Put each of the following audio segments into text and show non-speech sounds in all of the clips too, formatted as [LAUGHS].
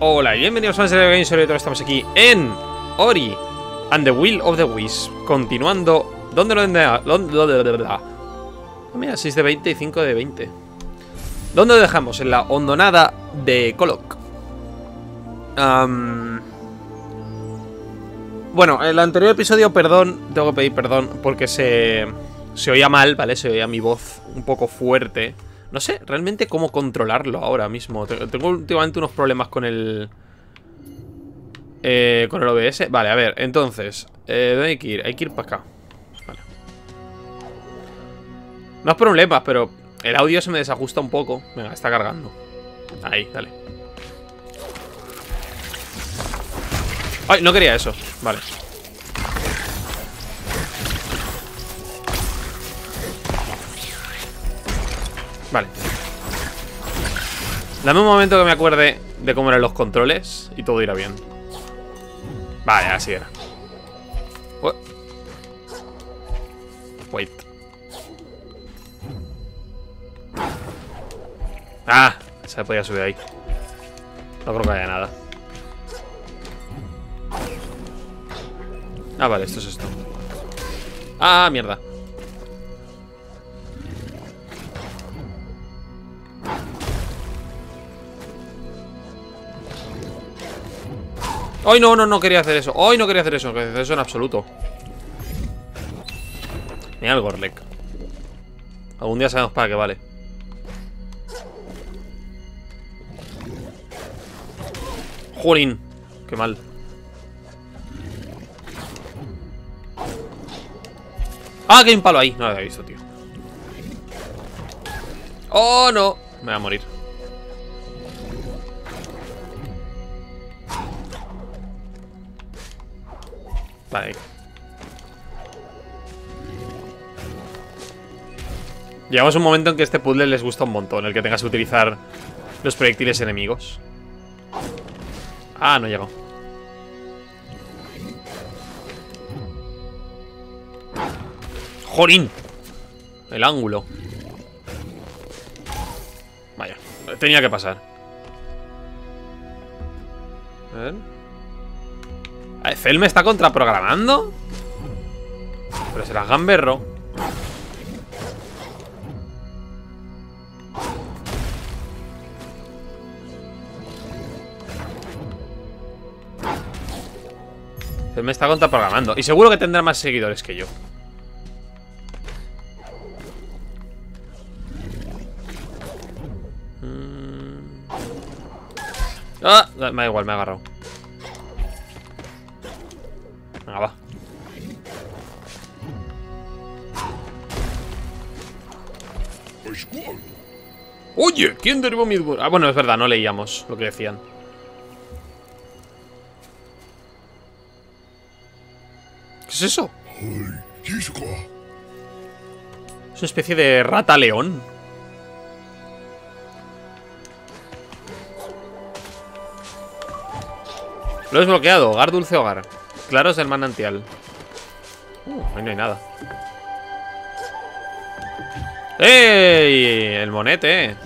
Hola y bienvenidos a Serie Games, sobre todo estamos aquí en Ori and the Will of the Wisps. Continuando, ¿dónde lo ¿Dónde Ah, Mira, 6 de 20 y 5 de 20 ¿Dónde lo dejamos? En la hondonada de Kolok. Am, Bueno, en el anterior episodio, perdón, tengo que pedir perdón porque se, se oía mal, ¿vale? Se oía mi voz un poco fuerte no sé realmente cómo controlarlo ahora mismo. Tengo últimamente unos problemas con el... Eh, con el OBS. Vale, a ver, entonces... Eh, ¿Dónde hay que ir? Hay que ir para acá. Vale. No es problema, pero el audio se me desajusta un poco. Venga, está cargando. Ahí, dale. ¡Ay! No quería eso. Vale. Vale. Dame un momento que me acuerde de cómo eran los controles Y todo irá bien. Vale, así era. Wait. Ah, se podía subir ahí. No creo que haya nada. Ah, vale, esto es esto. Ah, mierda ¡Ay, no, no, no quería hacer eso! ¡Ay, no quería hacer eso! Quería hacer eso en absoluto. Mira el Gorlek. Algún día sabemos para qué vale. ¡Jolín! ¡Qué mal! ¡Ah, que hay un palo ahí! No lo había visto, tío. ¡Oh, no! Me voy a morir. Vale. Llegamos a un momento en que este puzzle les gusta un montón, el que tengas que utilizar los proyectiles enemigos. Ah, no llegó. ¡Jorín! El ángulo. Tenía que pasar. A ver. ¿Fel me está contraprogramando? Pero será gamberro Fel me está contraprogramando Y seguro que tendrá más seguidores que yo Ah, me da igual, me ha agarrado Venga, va. Oye, ¿quién derribó mi... Ah, bueno, es verdad, no leíamos lo que decían. ¿Qué es eso? Es una especie de rata león. Lo he desbloqueado. Hogar, dulce hogar. Claros del manantial. Uh, ahí no hay nada. ¡Ey! El monete.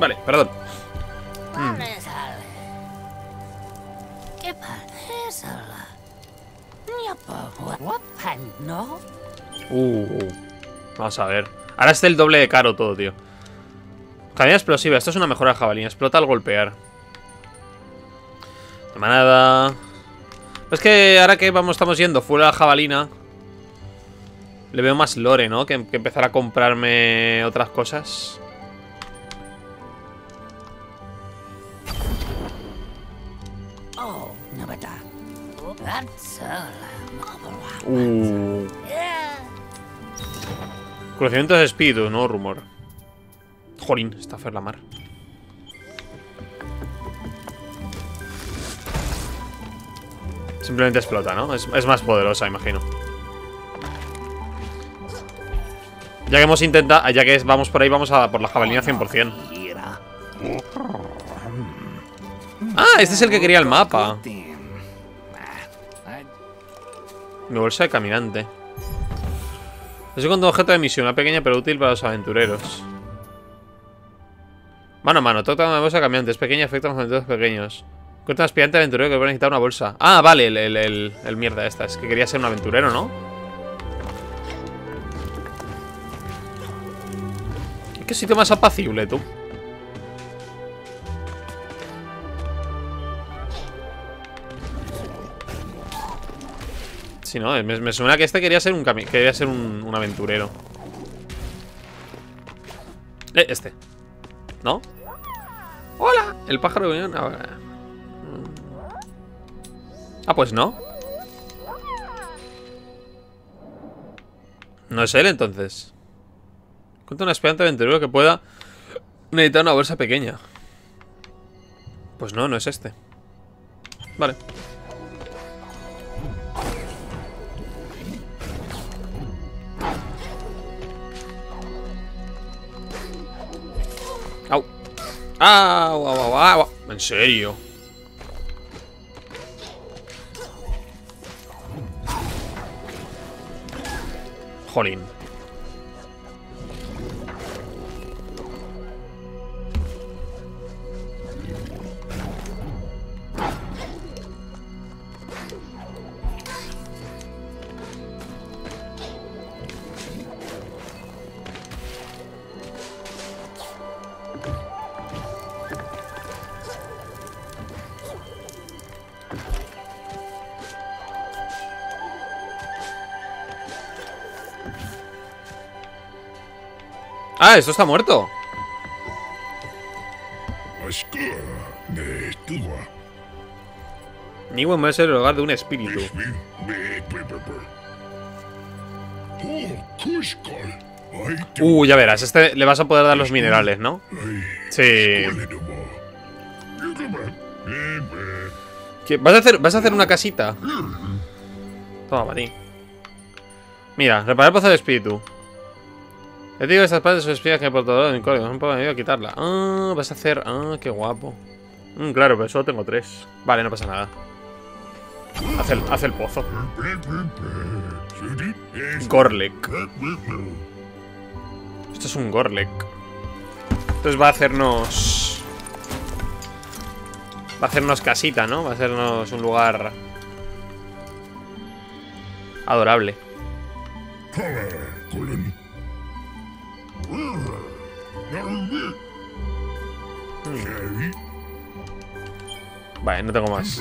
Vale, perdón. Mm. Uh. Vamos a ver. Ahora está el doble de caro todo, tío. Jabalina explosiva. Esto es una mejora de jabalina. Explota al golpear. De manada. Es que ahora que vamos, estamos yendo fuera de la jabalina. Le veo más lore, ¿no? Que, que empezar a comprarme otras cosas. Uh. Conocimiento de espíritu, no rumor. Jorín, está Fer la mar. Simplemente explota, ¿no? Es, más poderosa, imagino. Ya que hemos intentado... Ya que vamos por ahí, vamos a por la jabalina 100%. Ah, este es el que quería el mapa. Mi bolsa de caminante. Es segundo objeto de misión, una pequeña pero útil para los aventureros. Mano a mano, toca una bolsa de caminante. Es pequeña, afecta a los aventureros pequeños. Cuenta un aspirante aventurero que puede necesitar una bolsa. Ah, vale, el, el, el mierda esta. Es que quería ser un aventurero, ¿no? ¿Qué sitio más apacible, tú? Sí, no, me, suena que este quería ser un quería ser un, aventurero. Eh, este. ¿No? ¡Hola! El pájaro de. Ahora. Ah, pues no. No es él entonces. Cuenta un aspirante aventurero que pueda necesitar una bolsa pequeña. Pues no, no es este. Vale. Au, au, au, au. En serio. Jolín. Ah, esto está muerto. Ningún va a ser el hogar de un espíritu. Uh, ya verás, este le vas a poder dar los minerales, ¿no? Sí. ¿Qué? ¿Vas a hacer, vas a hacer una casita? Toma, para ti. Mira, reparar el pozo de espíritu. Te digo estas partes son espías que hay por todo lado mi código. Un poco me a quitarla. Ah, vas a hacer. Ah, qué guapo. Mm, claro, pero solo tengo tres. Vale, no pasa nada. Haz el, haz el pozo. Gorlek. Esto es un Gorlek. Entonces va a hacernos. Va a hacernos casita, ¿no? Va a hacernos un lugar. Adorable. Vale, no tengo más.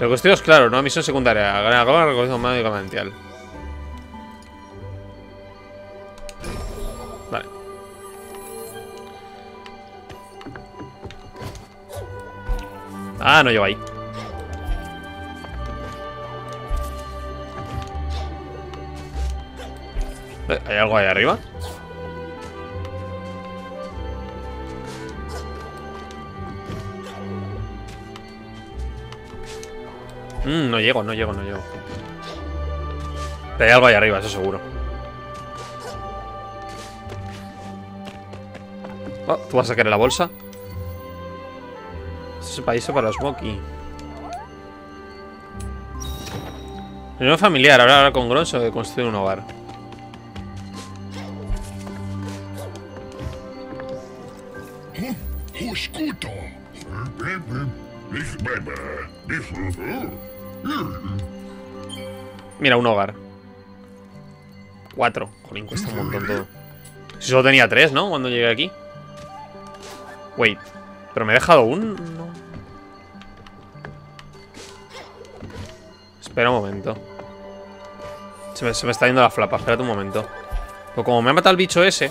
El es claro, ¿no? Misión secundaria. Ganar recogido mágico manantial. Vale. Ah, no lleva ahí. ¿Hay algo ahí arriba? Mm, no llego, no llego, no llego. Pero hay algo ahí arriba, eso seguro. Oh, ¿tú vas a querer la bolsa? Este es el paraíso para los Moki. Reunión familiar, ahora hablar con Gronso de construir un hogar. Mira, un hogar. Cuatro. Jolín, cuesta un montón todo. Si solo tenía tres, ¿no? Cuando llegué aquí. Wait. ¿Pero me he dejado un...? Espera un momento. Se me, está yendo la flapa. Espérate un momento. Pues como me ha matado el bicho ese...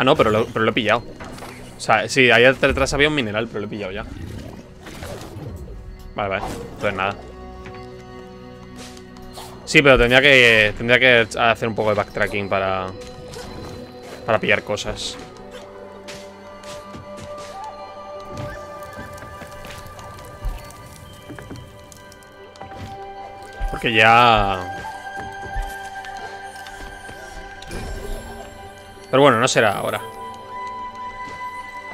Ah, no, pero lo, pero lo he pillado. O sea, sí, ahí detrás había un mineral, pero lo he pillado ya. Vale, vale. Entonces nada. Sí, pero tendría que, tendría que hacer un poco de backtracking para, para pillar cosas. Porque ya... Pero bueno, no será ahora.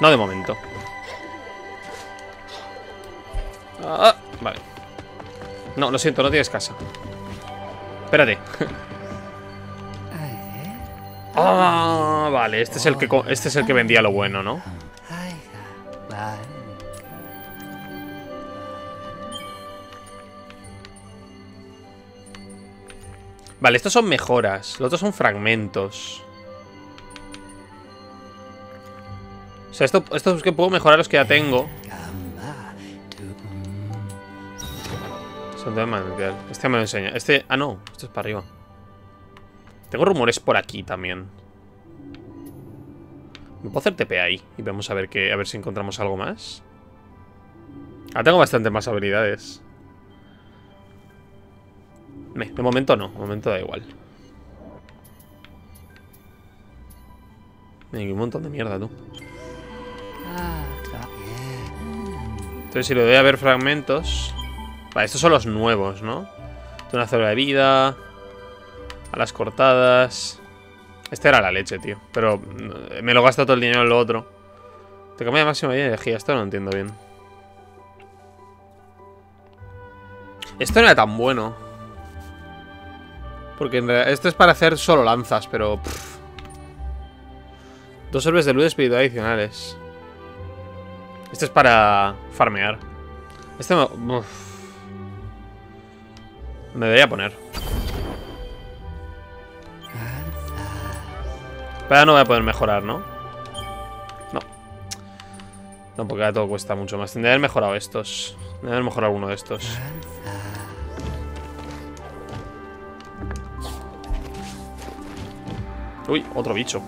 No de momento. Ah, vale. No, lo siento, no tienes casa. Espérate. [LAUGHS] Ah, vale, este es el que este es el que vendía lo bueno, ¿no? Vale, estos son mejoras. Los otros son fragmentos. Sea, esto, esto es que puedo mejorar los que ya tengo. Este me lo enseña. Este... Ah, no. Esto es para arriba. Tengo rumores por aquí también. Me puedo hacer TP ahí. Y vamos a ver, que, a ver si encontramos algo más. Ah, tengo bastante más habilidades. De momento no. De momento da igual. Hay un montón de mierda, tú. Entonces si le doy a ver fragmentos... Vale, estos son los nuevos, ¿no? Una célula de vida... A las cortadas... Este era la leche, tío. Pero mm, me lo gasta todo el dinero en lo otro. Te cambia de máxima energía. Esto no entiendo bien. Esto no era tan bueno. Porque en realidad, esto es para hacer solo lanzas, pero... Dos herbes de luz espiritual adicionales. Este es para farmear. Este me... Me debería poner. Pero no voy a poder mejorar, ¿no? No. No, porque todo cuesta mucho más. Tendría que haber mejorado estos. Tendría que haber mejorado alguno de estos. Uy, otro bicho.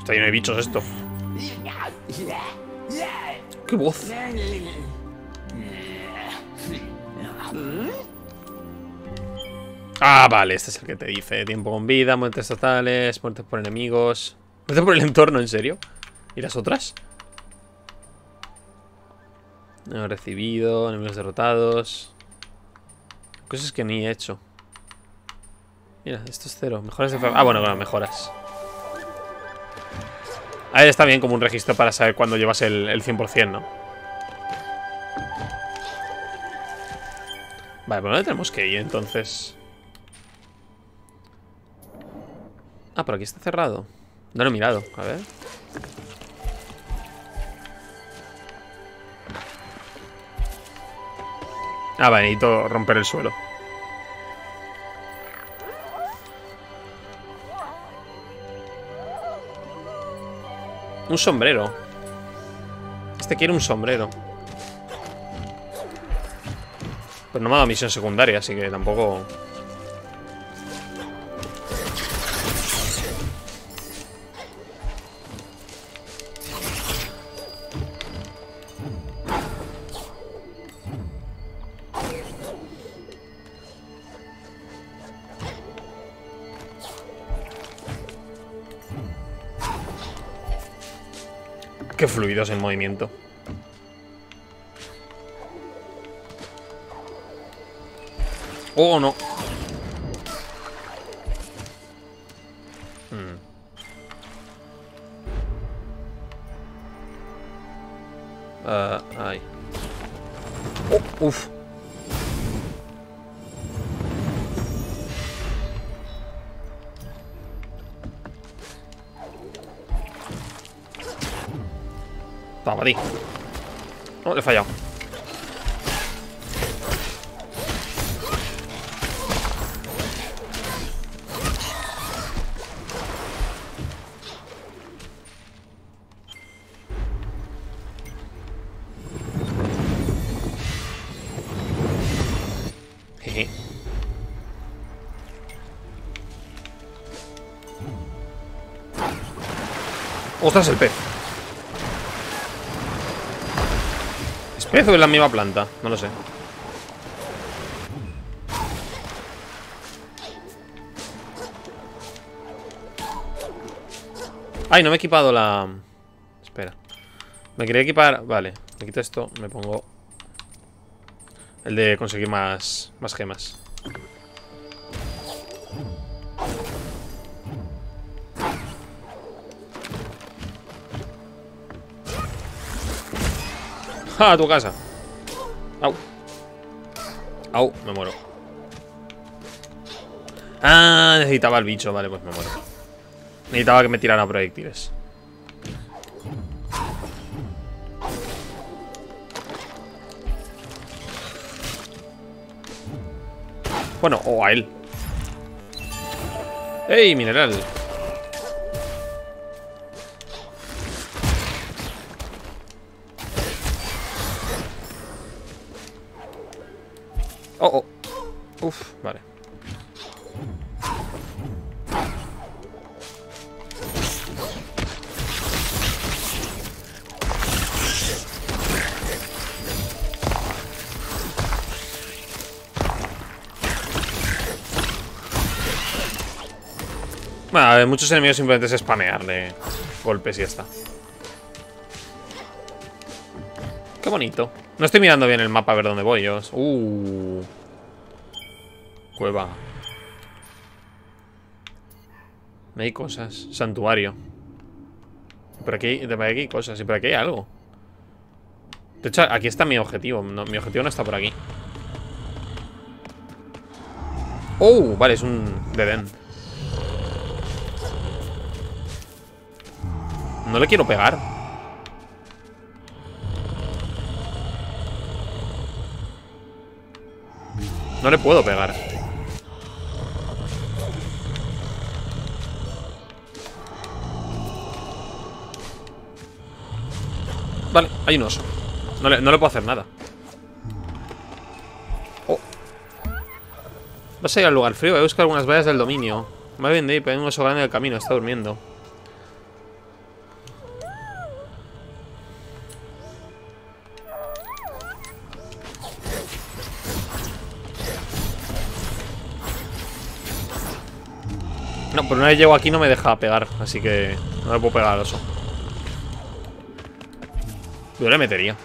Está lleno de bichos esto. ¡Qué voz! Ah, vale, este es el que te dice. Tiempo con vida, muertes totales, muertes por enemigos. Muertes por el entorno, ¿en serio? ¿Y las otras? No he recibido, enemigos derrotados. Cosas que ni he hecho. Mira, esto es cero. Mejoras de... Ah, bueno, bueno, mejoras. Ahí está bien como un registro para saber cuándo llevas el, el 100%, ¿no? Vale, ¿por dónde tenemos que ir entonces? Ah, por aquí está cerrado. No lo he mirado, a ver. Ah, vale, necesito romper el suelo. Un sombrero. Este quiere un sombrero. Pero no me ha dado misión secundaria, así que tampoco... fluidos en movimiento. Oh, no. Hmm. Uh, ay. Oh, uf. No, le he fallado. Jeje. ¡Ostras, el pez! ¿Es pez o es la misma planta? No lo sé. Ay, no me he equipado la... Espera. Me quería equipar... Vale, me quito esto, me pongo... El de conseguir más, más gemas. [LAUGHS] ¡Ja! tu casa! ¡Au! ¡Au! Me muero. Ah, necesitaba el bicho. Vale, pues me muero. Necesitaba que me tirara proyectiles. Bueno, o a él. ¡Ey, mineral! Ver, muchos enemigos simplemente es spamearle golpes y ya está. Qué bonito. No estoy mirando bien el mapa a ver dónde voy yo. Uh. Cueva. Hay cosas. Santuario. Por aquí, por aquí hay cosas. Y por aquí hay algo. De hecho, aquí está mi objetivo. mi objetivo no está por aquí. Oh, vale, es un Deden. No le quiero pegar. No le puedo pegar. Vale, hay un oso. No le, puedo hacer nada. Oh. Vas a ir al lugar frío. Voy a buscar algunas vallas del dominio. Me bien pero hay un oso grande en el camino. Está durmiendo. Pero una vez llego aquí no me deja pegar, así que no le puedo pegar al oso. Yo le metería.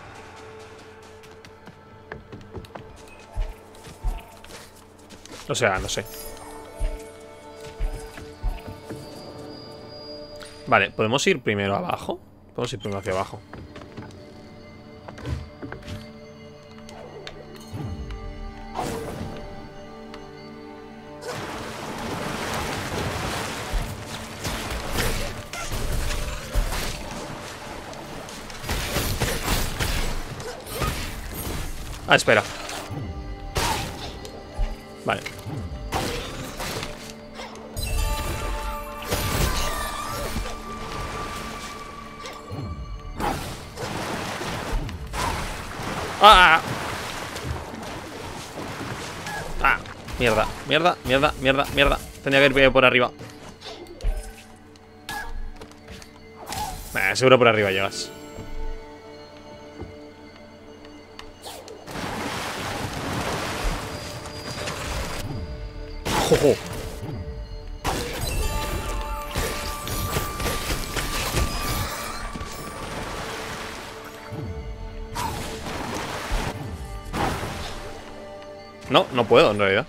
O sea, no sé. Vale, ¿podemos ir primero abajo? Podemos ir primero hacia abajo. Ah, espera. Vale. ¡Ah! ¡Ah! Mierda, mierda, mierda, mierda, mierda. Tenía que ir por arriba. seguro por arriba llegas. No, no puedo en realidad.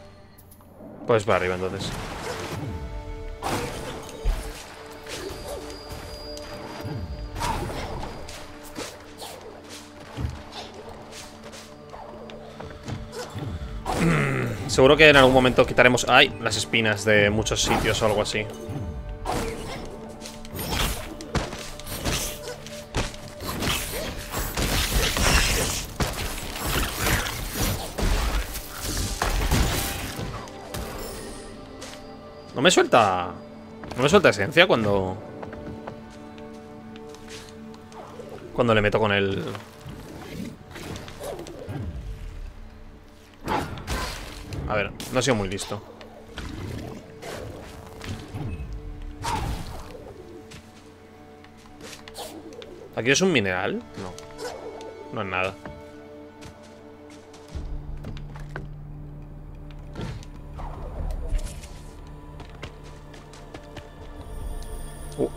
Pues para arriba entonces. Seguro que en algún momento quitaremos... ¡Ay! Las espinas de muchos sitios o algo así. No me suelta... No me suelta esencia cuando... Cuando le meto con el... A ver, no ha sido muy listo. ¿Aquí es un mineral? No. No es nada. Uh.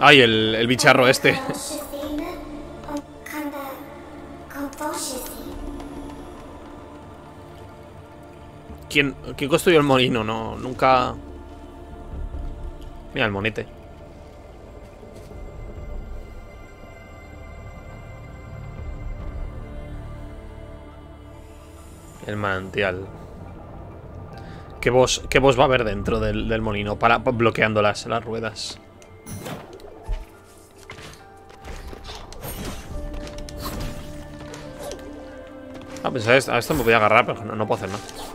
Ay, el, el bicharro este. ¿Quién, ¿quién construyó el molino? No, nunca... Mira el monete. El manantial. ¿Qué boss, qué va a haber dentro del, molino? Para, bloqueando las, las ruedas. Ah, pues a esto, me voy a agarrar, pero no, no puedo hacer nada.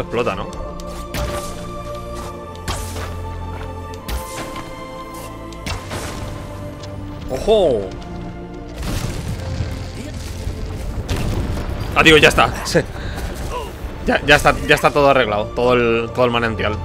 Eso explota, ¿no? ¡Ojo! Ah, digo, ya está. ya, ya, está. ya está todo arreglado. Todo el, todo el manantial.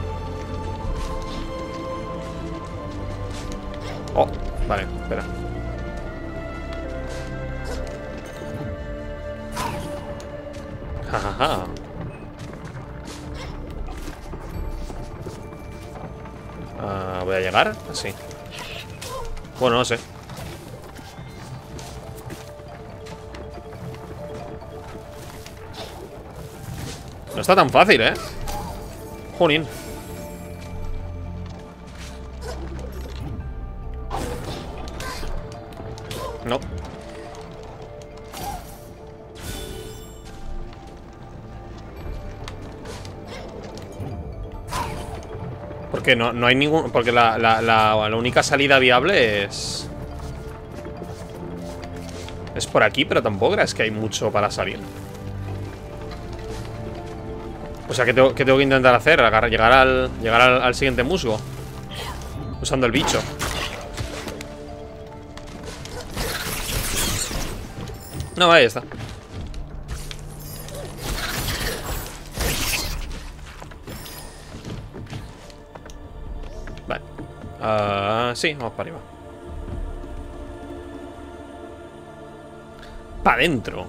Bueno, no sé. No está tan fácil, ¿eh? Junín. Porque no, no hay ningún... Porque la, la, la, única salida viable es... Es por aquí, pero tampoco es que hay mucho para salir. O sea, ¿qué tengo, que tengo que intentar hacer? llegar al, llegar al siguiente musgo. Usando el bicho. No, ahí está. Sí, vamos para arriba. Para adentro.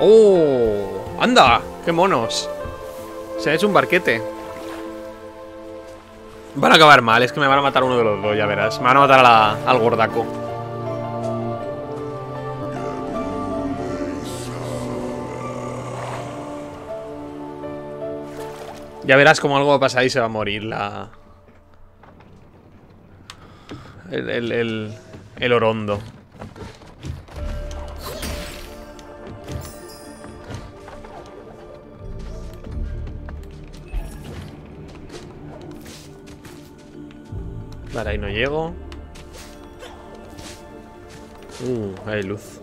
¡Oh! ¡Anda! ¡Qué monos! Se ha hecho un barquete. Van a acabar mal, es que me van a matar uno de los dos, ya verás. Me van a matar al gordaco. Ya verás como algo va a pasar y se va a morir la... El, el, el, el orondo. Vale, ahí no llego. Uh, hay luz.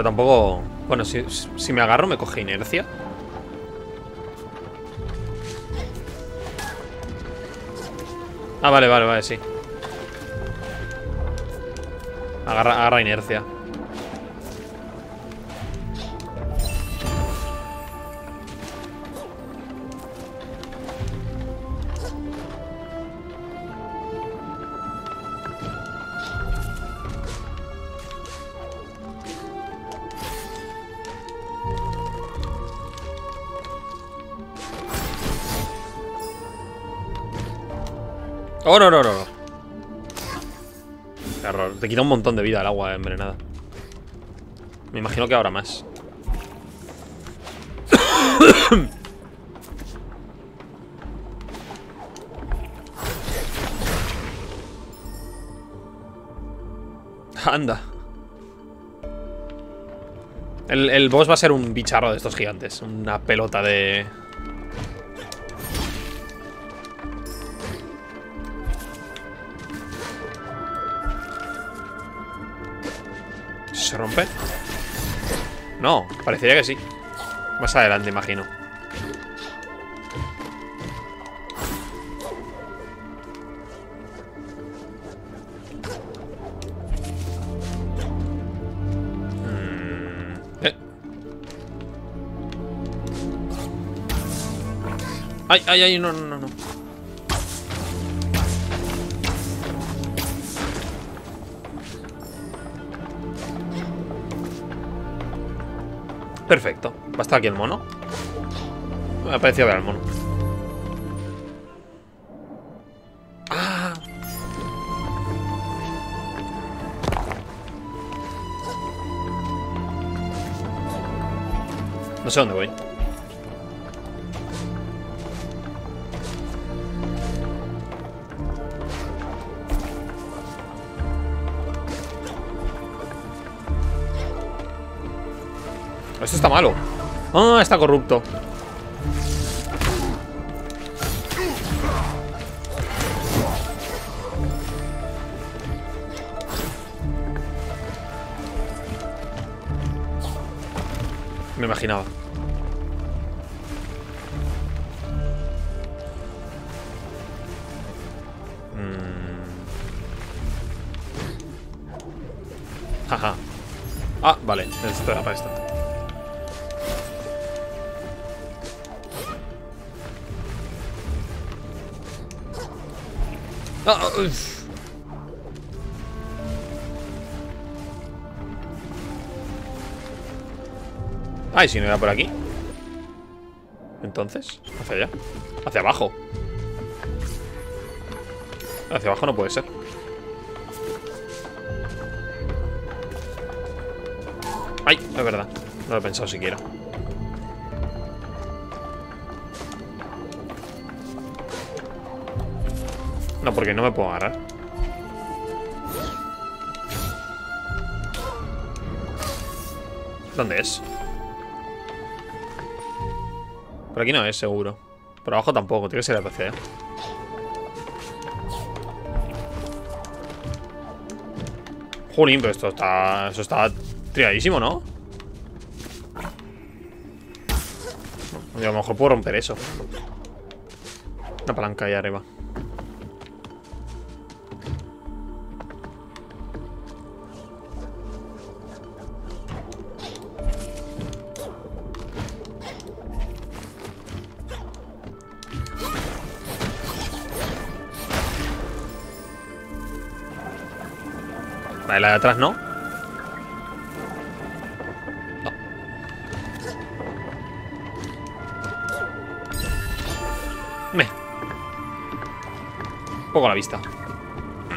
Pero tampoco... Bueno, si, me agarro me coge inercia. Ah, vale, vale, vale, sí. Agarra, agarra inercia. Oh, no, no, no, no. error. Te quita un montón de vida el agua envenenada. Me imagino que ahora más. [COUGHS] Anda. El, el boss va a ser un bicharro de estos gigantes. Una pelota de... se rompe? No, parecería que sí Más adelante, imagino Mm, eh. Ay, ay, ay, no, no, no, Perfecto. ¿Va a estar aquí el mono? Me ha parecido ver al mono. ¡Ah! No sé dónde voy. Esto está malo. Ah, está corrupto. Me imaginaba. Mm. Jaja. Ah, vale. Esto era para esto. Uf. Ay, si no era por aquí. Entonces, hacia allá. Hacia abajo. Hacia abajo no puede ser. Ay, es verdad. No lo he pensado siquiera. Porque no me puedo agarrar. ¿Dónde es? Por aquí no es, seguro. Por abajo tampoco, tiene que ser PC. ¿eh? Jolín, pero esto está... Eso está triadísimo, ¿no? Yo a lo mejor puedo romper eso. Una palanca ahí arriba. La de atrás no. Me. Un poco la vista.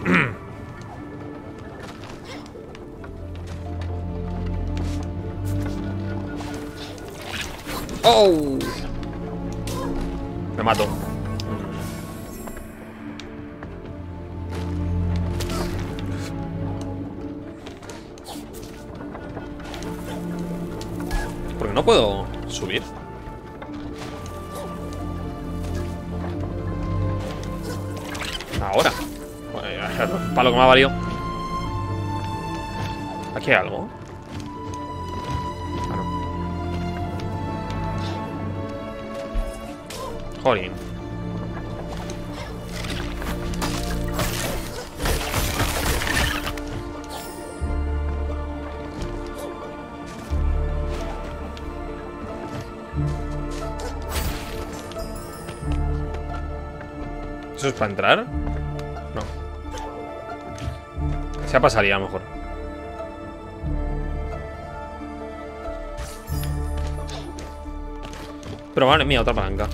[CLEARS THROAT] ¡Oh! Me mato. Subir. Ahora. Para lo que me ha valido. Aquí hay algo. Ah. Jolín. Entrar? No. Se pasaría a lo mejor. Pero vale, mía, otra palanca.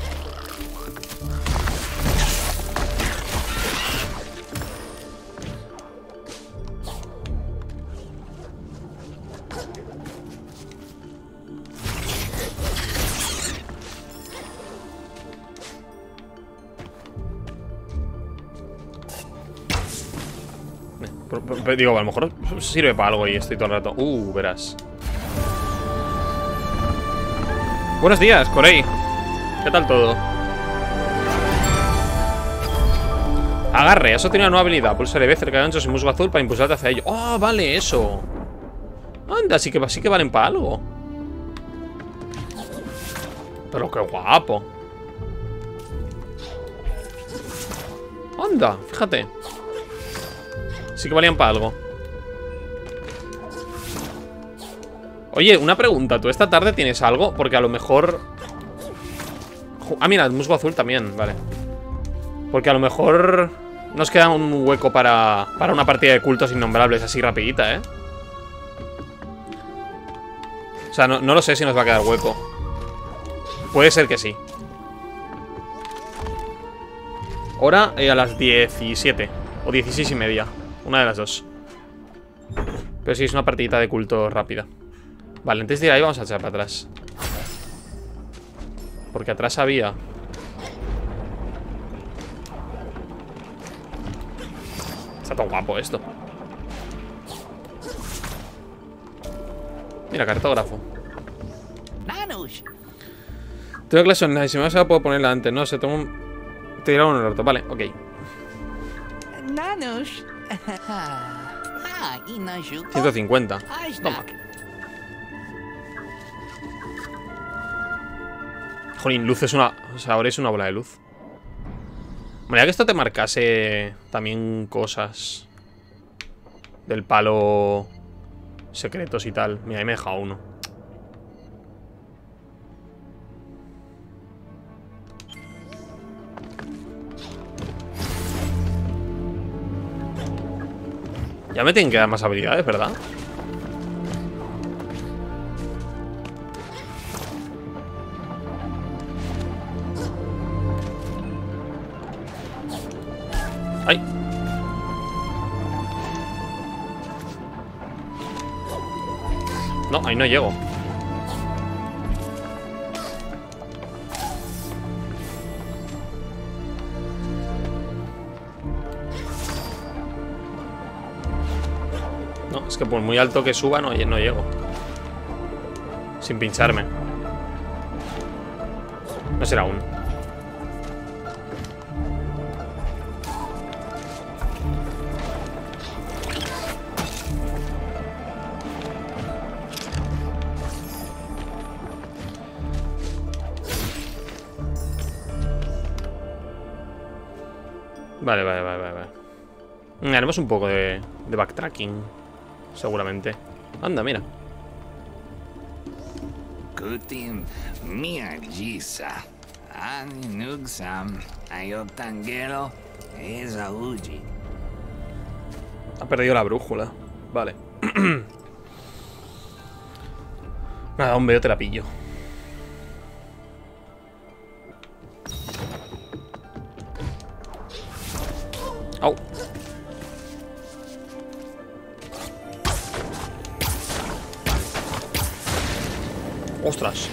Digo, a lo mejor sirve para algo y estoy todo el rato. Uh, verás. Buenos días, Corey. ¿Qué tal todo? Agarre, eso tiene una nueva habilidad. Pulsa B cerca de ganchos y musgo azul para impulsarte hacia ello. ¡Oh, vale, eso! Anda, sí que, sí que valen para algo. Pero qué guapo. Anda, fíjate. Sí que valían para algo. Oye, una pregunta. ¿Tú esta tarde tienes algo? Porque a lo mejor... Ah, mira, el musgo azul también, vale. Porque a lo mejor nos queda un hueco para, para una partida de cultos innombrables así rapidita, ¿eh? O sea, no, no lo sé si nos va a quedar hueco. Puede ser que sí. Hora eh, a las 17 o 16 y media. Una de las dos. Pero sí, es una partidita de culto rápida. Vale, antes de ir ahí vamos a echar para atrás. Porque atrás había... Está todo guapo esto. Mira, cartógrafo. Tengo clase online, si me vas a puedo ponerla antes, no sé, tengo un... Te dirá un rato, vale, ok. 150. Toma. Jolín, luz es una... O sea, ahora es una bola de luz. Bueno, que esto te marcase también cosas del palo secretos y tal. Mira, ahí me he dejado uno. Ya me tienen que dar más habilidades, ¿verdad? ¡Ay! No, ahí no llego que por muy alto que suba no, llego. Sin pincharme. No será uno. Vale, vale, vale, vale. Haremos un poco de backtracking seguramente. Anda, mira. Kutim miagisa. Nugsam. Ayotangelo. Uji. Ha perdido la brújula. Vale. [CLEARS THROAT] Nada, hombre, yo te la pillo. Au. Ostras.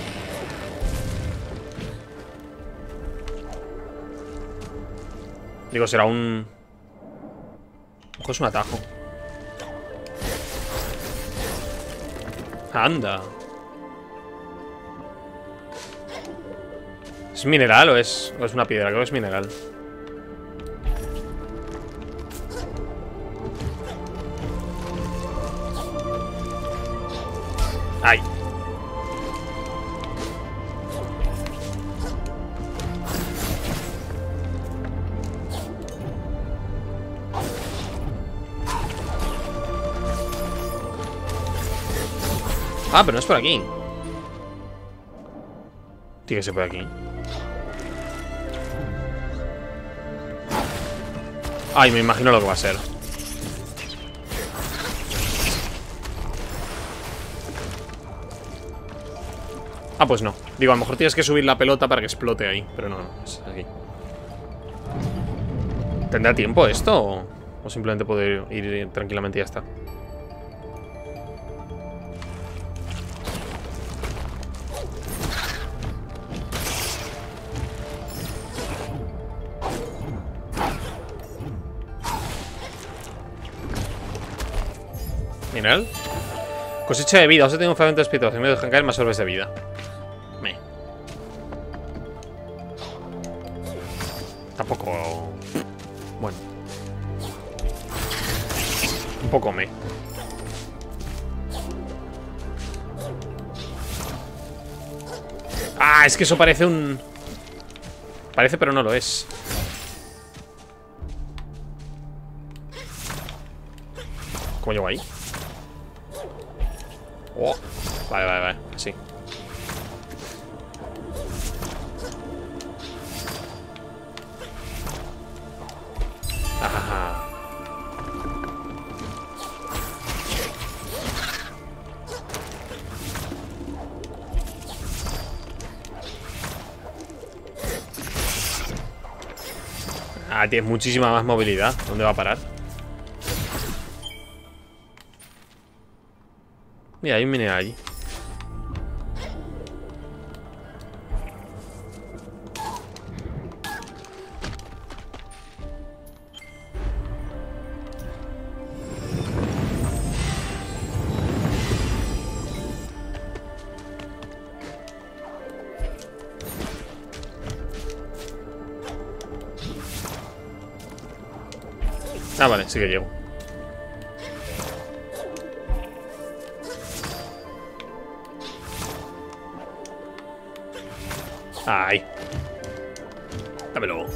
Digo, será un... Es un atajo. Anda. ¿Es mineral o es, o es una piedra? Creo que es mineral. ¡Ay! Ah, pero no es por aquí. Tiene que ser por aquí. Ay, me imagino lo que va a ser. Ah, pues no. Digo, a lo mejor tienes que subir la pelota para que explote ahí. Pero no, no, es aquí. ¿Tendrá tiempo esto? O, simplemente puedo ir tranquilamente y ya está? Cosecha de vida. O sea, tengo un fragmento de espíritu. Si me dejan caer más orbes de vida. Me. Tampoco... Bueno. Un poco me. Ah, es que eso parece un... Parece, pero no lo es. ¿Cómo llego ahí? Vale, vale, vale. Sí. Ajá. Ah, tienes muchísima más movilidad. ¿Dónde va a parar? Mira, hay un mineral allí. Ah, vale, sí que llego. Ay. Dámelo.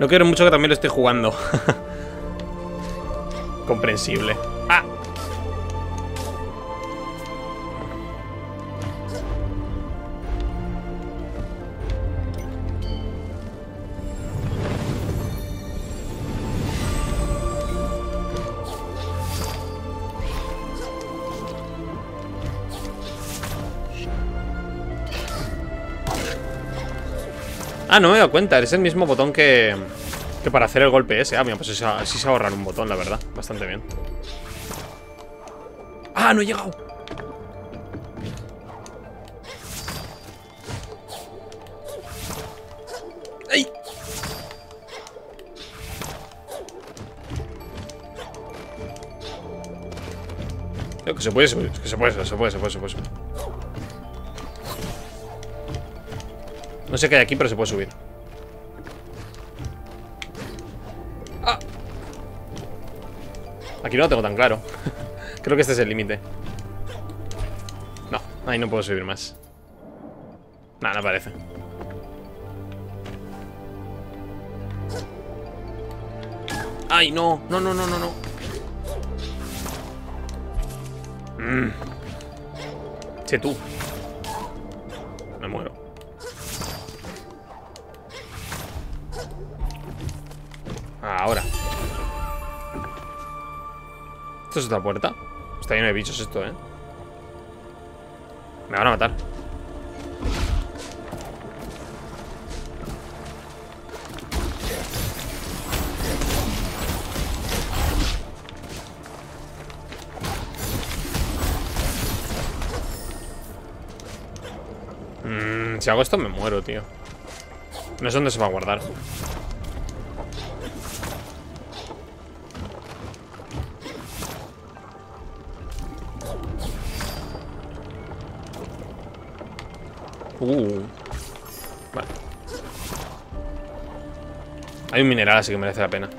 No quiero mucho que también lo esté jugando. [LAUGHS] Comprensible. ¡Ah! Ah, no me he dado cuenta. Es el mismo botón que, que para hacer el golpe ese. Ah, mira, pues así se ahorran un botón, la verdad. Bastante bien. ¡Ah, no he llegado! ¡Ay! que se puede que se puede, se puede, se puede, se puede subir. No sé qué hay aquí, pero se puede subir. ¡Ah! Aquí no lo tengo tan claro. [LAUGHS] Creo que este es el límite. No, ahí no puedo subir más. Nada, no parece. ¡Ay, no! No, no, no, no, no. Mmm. Che, tú. ¿Esto es otra puerta? Está lleno de bichos esto, ¿eh? Me van a matar. Mmm, si hago esto me muero, tío. No sé dónde se va a guardar. Uh. Hay un mineral, así que merece la pena.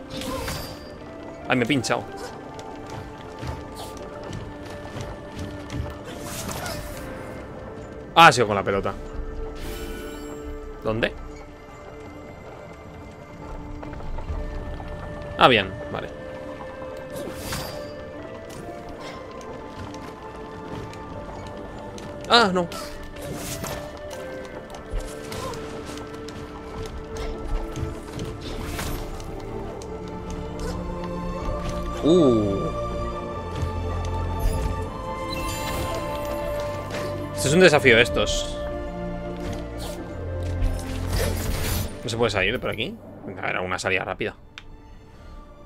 Ay, me he pinchado. Ah, ha sido con la pelota. ¿Dónde? Ah, bien, vale. Ah, no. Uh. Esto es un desafío de estos. ¿No se puede salir por aquí? Era una salida rápida.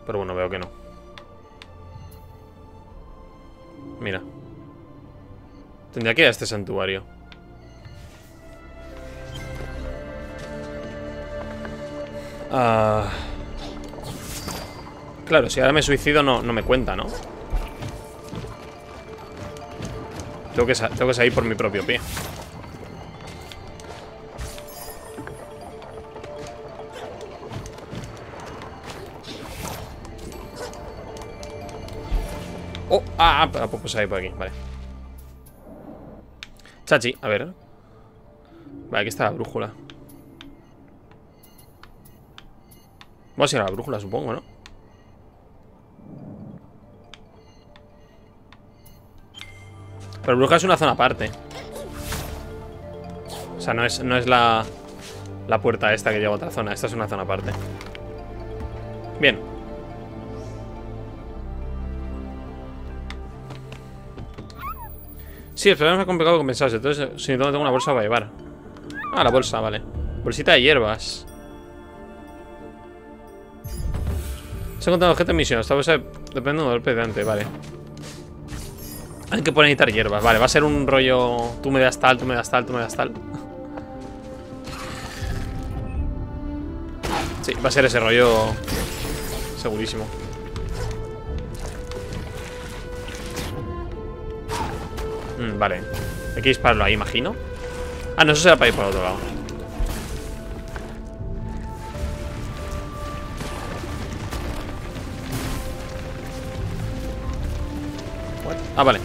Pero bueno, veo que no. Mira. Tendría que ir a este santuario. Ah... Claro, si ahora me suicido no, no me cuenta, ¿no? Tengo que, tengo que salir por mi propio pie. Oh, ah, ah, pues ahí por aquí, vale. Chachi, a ver. Vale, aquí está la brújula. Vamos a ir a la brújula, supongo, ¿no? Pero brújula es una zona aparte. O sea, no es, no es la, la puerta esta que lleva a otra zona. Esta es una zona aparte. Bien. Sí, el problema es complicado que compensarse. Entonces, si no tengo una bolsa para llevar. Ah, la bolsa, vale. Bolsita de hierbas. Se ha encontrado objeto de misión. Esta bolsa depende del golpe de antes, vale. Hay que poner necesitar hierbas. Vale, va a ser un rollo. Tú me das tal, tú me das tal, tú me das tal. Sí, va a ser ese rollo. Segurísimo. Mm, vale. Hay que dispararlo ahí, imagino. Ah, no, eso será para ir por el otro lado. Ah, vale.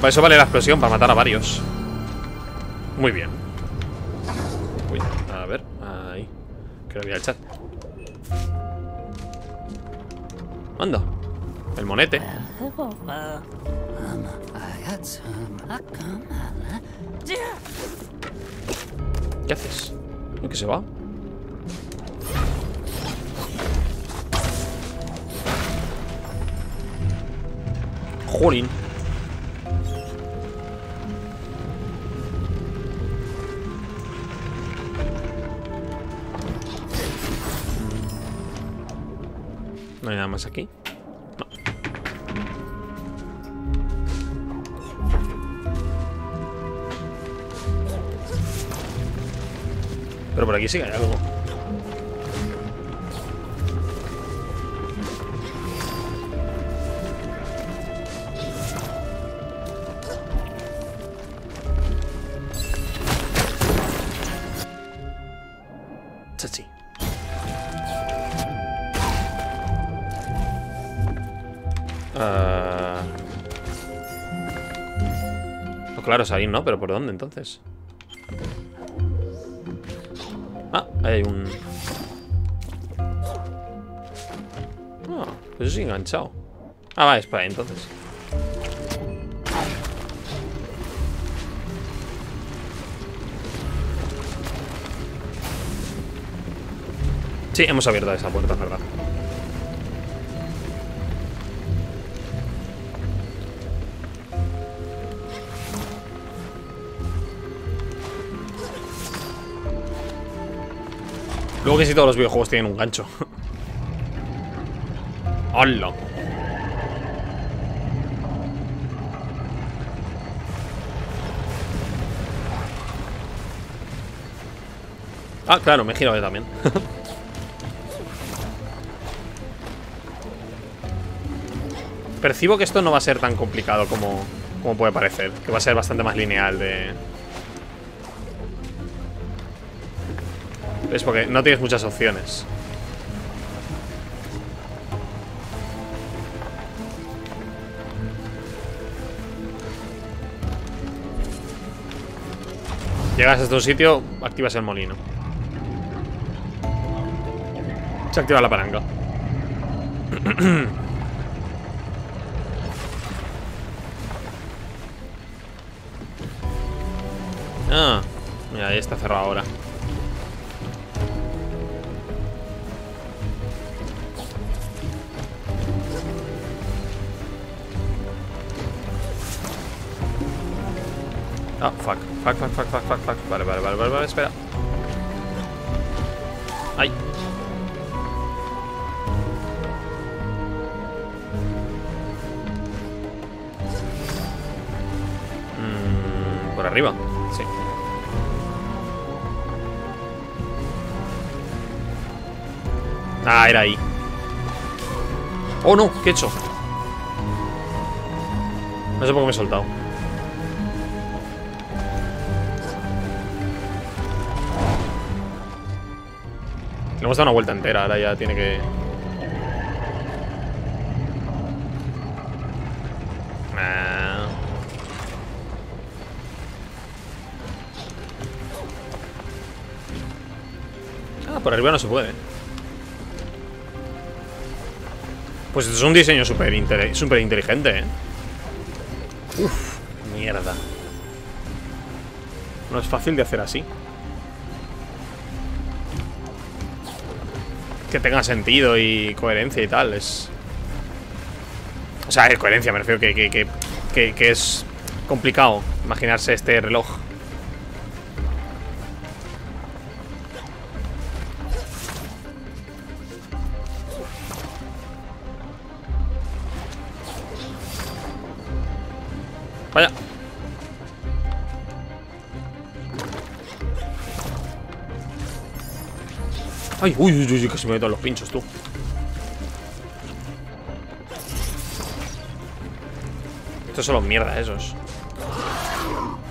Para eso vale la explosión, para matar a varios. Muy bien. A ver, ahí. Que lo voy al chat. Anda. El monete. Sí que hay algo. Claro, salir, ¿no? Pero ¿por dónde entonces? Hay un... Ah, pues es enganchado. Ah, vale, es para ahí entonces. Sí, hemos abierto esa puerta, es verdad. Luego que si todos los videojuegos tienen un gancho. ¡Hola! Ah, claro, me he girado yo también. [LAUGHS] Percibo que esto no va a ser tan complicado como, como puede parecer. Que va a ser bastante más lineal de... Es porque no tienes muchas opciones. Llegas hasta este un sitio, activas el molino. Se activa la palanca. [CLEARS THROAT] ah, mira, ahí está cerrado ahora. Fuck. Fuck, fuck, fuck, fuck, fuck. Vale, vale, vale, vale, vale, espera. Ay. Mm, por arriba, sí. Ah, era ahí. Oh, no, ¿qué he hecho? No sé por qué me he soltado. Hemos dado una vuelta entera, ahora ya tiene que... Ah. Por arriba no se puede. Pues esto es un diseño súper inteligente, ¿eh? Uf, mierda. No es fácil de hacer así. Que tenga sentido y coherencia y tal, es... O sea, coherencia, me refiero que, que, que, que es complicado imaginarse este reloj. Uy, uy, uy, casi me meto en los pinchos, tú. Estos son los mierda esos.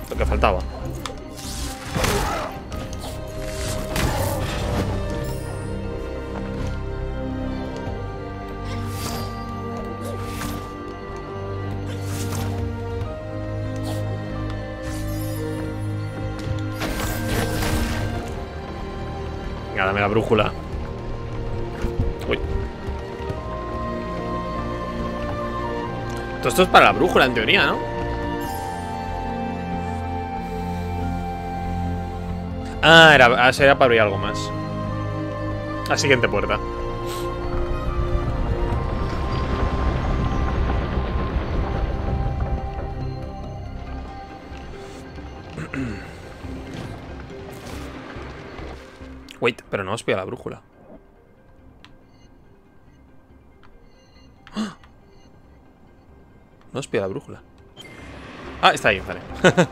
Lo que faltaba. Brújula. Uy. Todo esto es para la brújula, en teoría, ¿no? Ah, era, ah, era para abrir algo más. La siguiente puerta. Pero no os pilla la brújula. ¡Ah! No os pilla la brújula. Ah, está ahí, vale. [LAUGHS]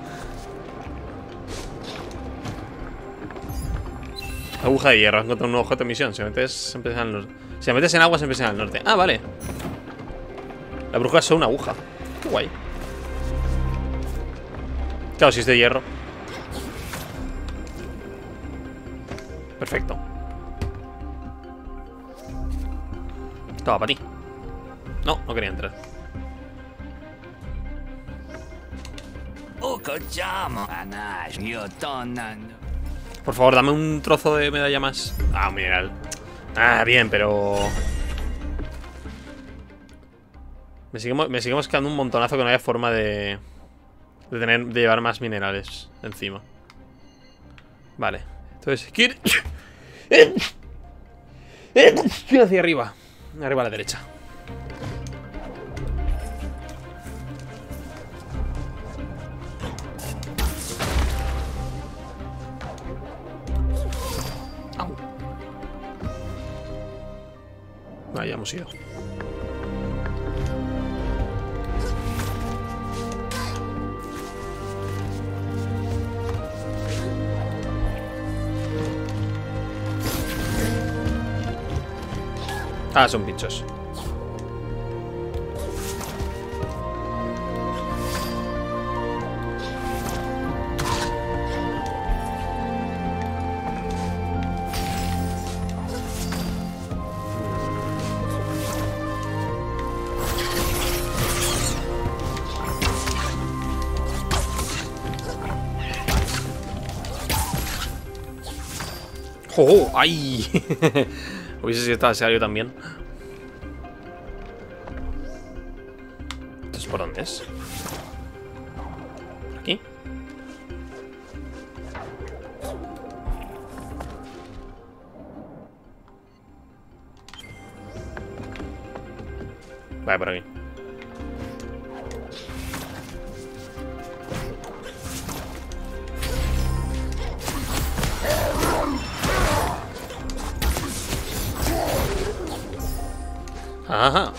Aguja de hierro, has un nuevo objeto de misión. Si metes, se. Si metes en agua, se empieza al norte. Ah, vale. La brújula es solo una aguja. Qué guay. Claro, si es de hierro. Perfecto. Toma, para ti. No, no quería entrar. Por favor, dame un trozo de medalla más. Ah, un mineral. Ah, bien, pero... Me seguimos, me quedando un montonazo que no haya forma de... De tener, de llevar más minerales encima. Vale. Entonces, ¿quién? Hacia arriba. Arriba a la derecha. Ahí hemos ido. Ah, son bichos. ¡Oh! ¡Ay! Hubiese sido serio también. Vale, por aquí. Ajá.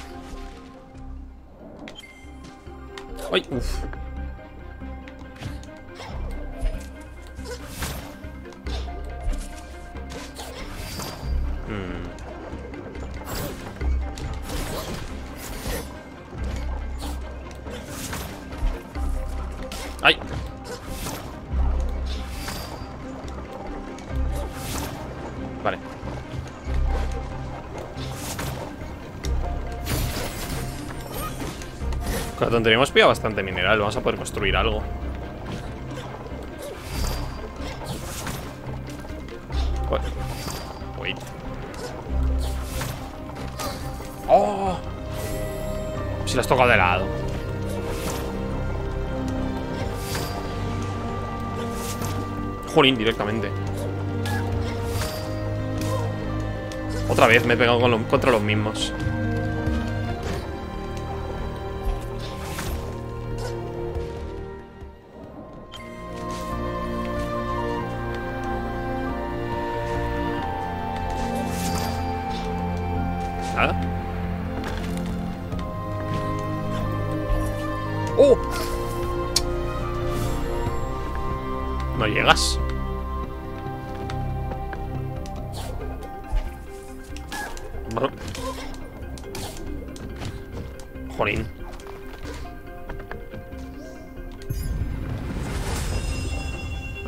Tontería hemos pillado bastante mineral. Vamos a poder construir algo. Wait. ¡Oh! Se las toca de lado. Jolín, directamente. Otra vez me he pegado con lo- contra los mismos.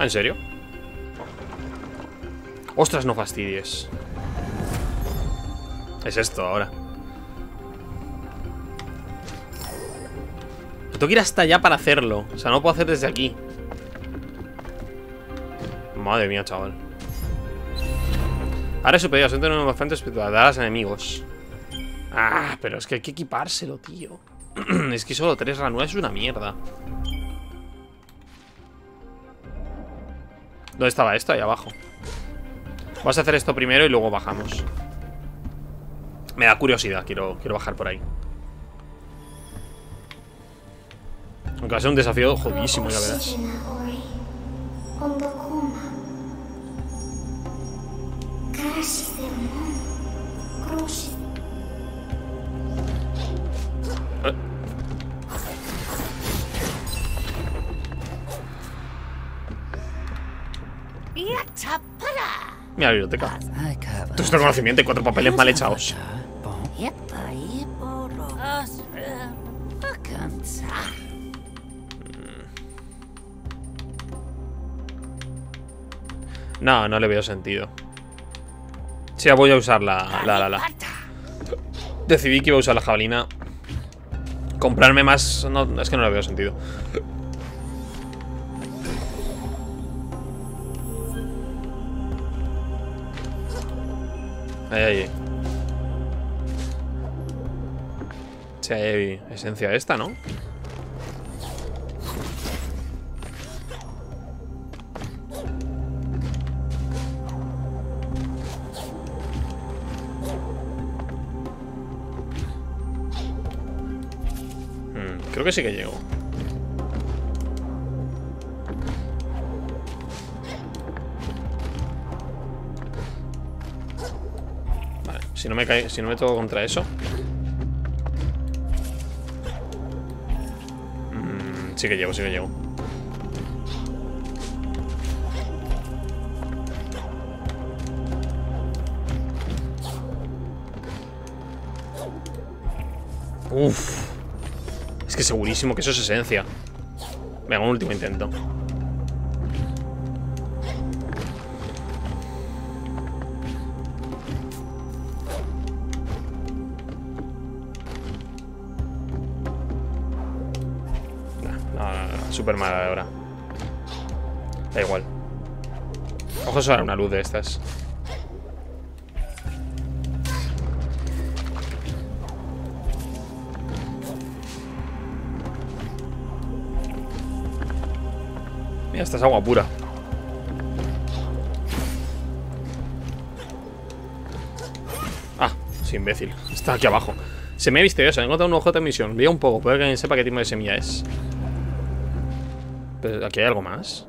¿En serio? Ostras, no fastidies. Es esto ahora. Tengo que ir hasta allá para hacerlo. O sea, no puedo hacer desde aquí. Madre mía, chaval. Ahora es superior, son unos bastantes espiritual. A los enemigos. Ah, pero es que hay que equipárselo, tío. [CLEARS THROAT] es que solo tres ranuras es una mierda. ¿Dónde estaba esto? Ahí abajo. Vamos a hacer esto primero y luego bajamos. Me da curiosidad, quiero, quiero bajar por ahí. Aunque va a ser un desafío jodidísimo, ya verás. La biblioteca. Todo este conocimiento y cuatro papeles mal echados. No, no le veo sentido. Sí, voy a usar la, la, la, la. Decidí que iba a usar la jabalina. Comprarme más... No, es que no le veo sentido. Esencia esta, ¿no? Mm, creo que sí que llego. Vale, si no me cae, si no me toco contra eso. Sí que llego, sí que llego. Uf. Es que segurísimo que eso es esencia. Venga, un último intento. Súper mala ahora. Da igual. Ojo, eso una luz de estas. Mira, esta es agua pura. Ah, sí, imbécil. Está aquí abajo. Semilla misteriosa. He encontrado un objeto de misión. Lía un poco. Puede que alguien sepa qué tipo de semilla es. Aquí hay algo más.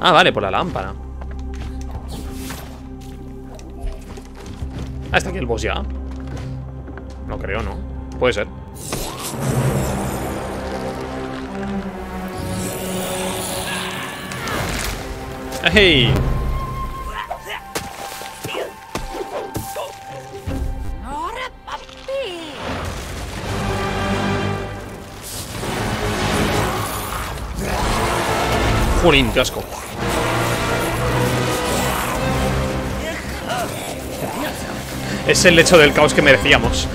Ah, vale, por la lámpara. Ah, está aquí el boss ya. No creo, ¿no? Puede ser. ¡Hey! Jolín, qué asco. Es el hecho del caos que merecíamos.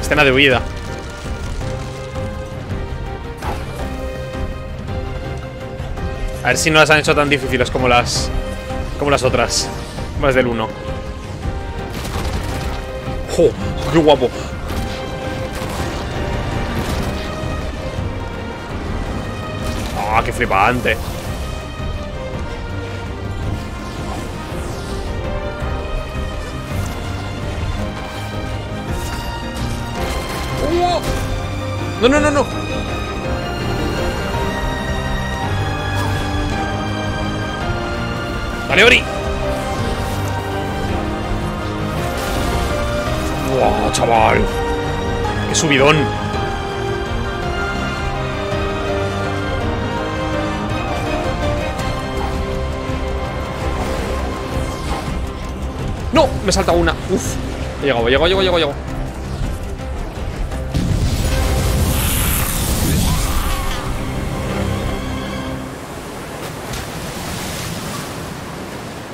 Escena de huida. A ver si no las han hecho tan difíciles como las como las otras. Más del 1. ¡Jo! ¡Qué guapo! ¡Ah, qué flipante! ¡Oh! No, no, no, no. Dale, Ori. ¡Wow, chaval! ¡Qué subidón! ¡No! Me salta una. Uf. He llegado, he llegado, he llegado, he llegado.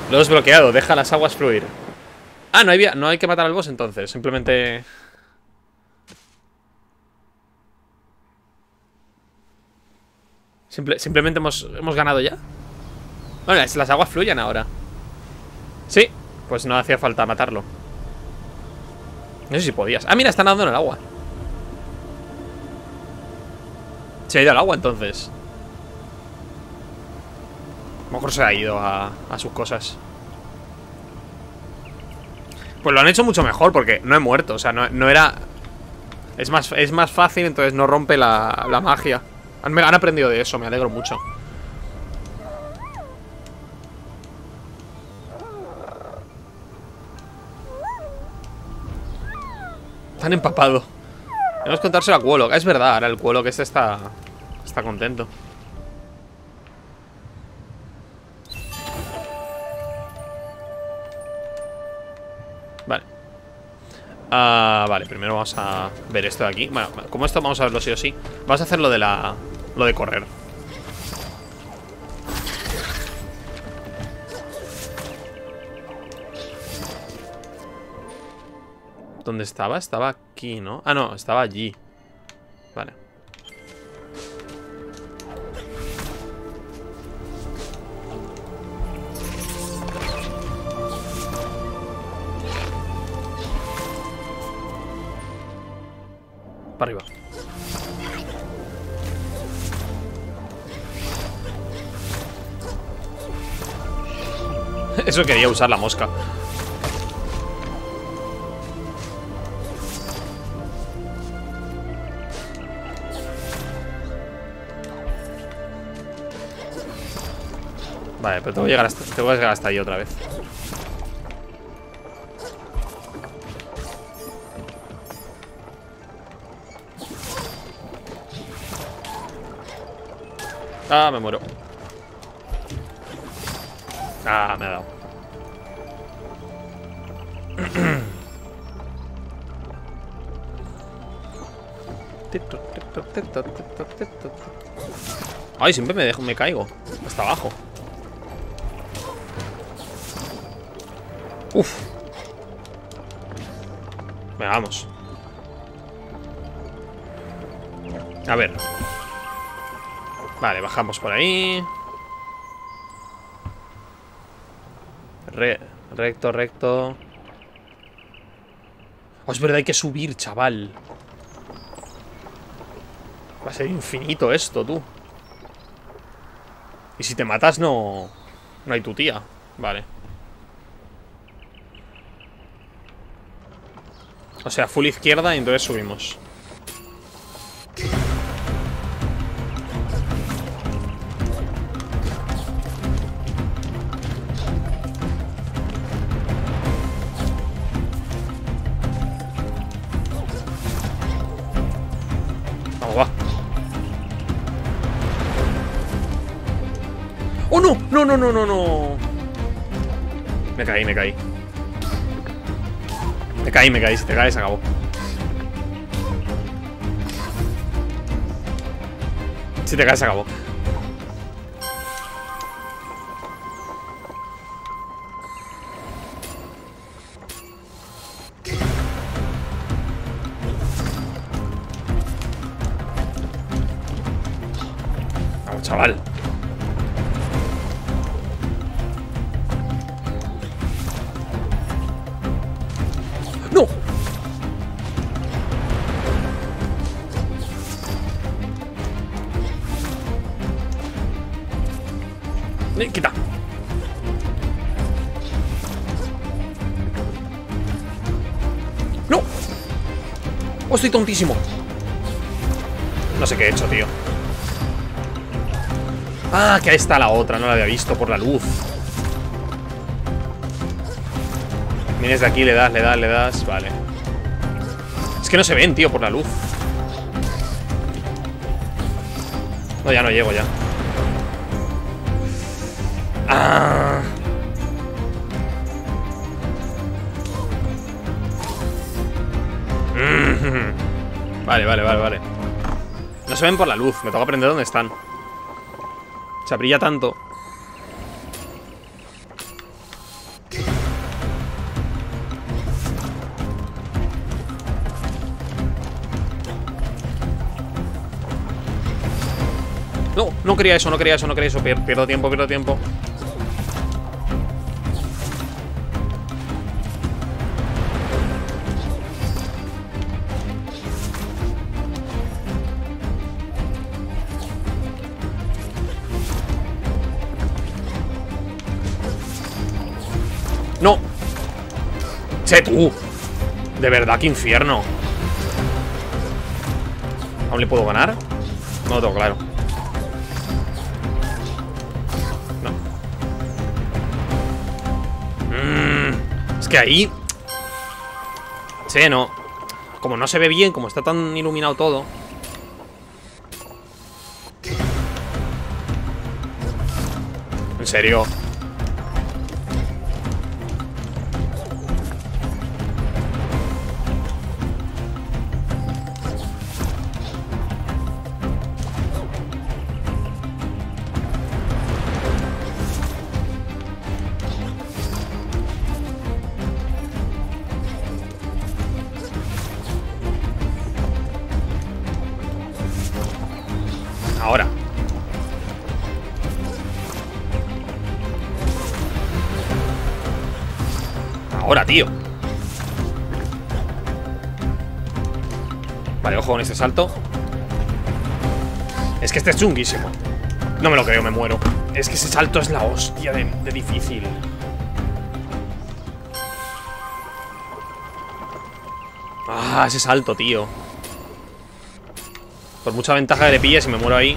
Lo he desbloqueado, deja las aguas fluir. Ah, no hay, no hay que matar al boss entonces, simplemente... Simple- simplemente hemos, hemos ganado ya. Bueno, las, aguas fluyen ahora. Sí, pues no hacía falta matarlo. No sé si podías. Ah, mira, están nadando en el agua. Se ha ido al agua entonces. A lo mejor se ha ido a sus cosas. Pues lo han hecho mucho mejor porque no he muerto. O sea, no, no era... Es más, es más fácil, entonces no rompe la, la magia. Han, han aprendido de eso, me alegro mucho. Están empapado. Tenemos que contárselo a Cuolo. Es verdad, ahora el Cuolo que este está... Está contento. Ah, vale, primero vamos a ver esto de aquí. Bueno, como esto vamos a verlo sí o sí. Vamos a hacer lo de la. lo de correr. ¿Dónde estaba? Estaba aquí, ¿no? Ah, no, estaba allí. Vale. Para arriba. Eso quería usar la mosca. Vale, pero tengo que llegar hasta, tengo que llegar hasta ahí otra vez. Ah, me muero. Ah, me ha dado. Ay, siempre me dejo, me caigo. Hasta abajo. Uf. Venga, vamos. A ver. Vale, bajamos por ahí. Re- recto, recto. Oh, es verdad, hay que subir, chaval. Va a ser infinito esto, tú. Y si te matas no... No hay tu tía Vale O sea, full izquierda y entonces subimos caí, me caí Me caí, Si te caes, acabó. Si te caes, acabó estoy tontísimo! No sé qué he hecho, tío. Ah, que ahí está la otra, no la había visto por la luz. Vienes de aquí, le das, le das, le das Vale. Es que no se ven, tío, por la luz. No, ya no llego, ya Vale, vale, vale, vale. No se ven por la luz, me toca aprender dónde están. O sea, brilla tanto. No, no quería eso, no quería eso, no quería eso. Pier- Pierdo tiempo, pierdo tiempo Che, tú. De verdad, qué infierno. ¿Aún le puedo ganar? No lo tengo claro. No. Mm, Es que ahí Sí, no. Como no se ve bien, como está tan iluminado todo. En serio salto. Es que este es chunguísimo. No me lo creo, me muero. Es que ese salto es la hostia de, de difícil. Ah, ese salto, tío. Por mucha ventaja que le pille si me muero ahí.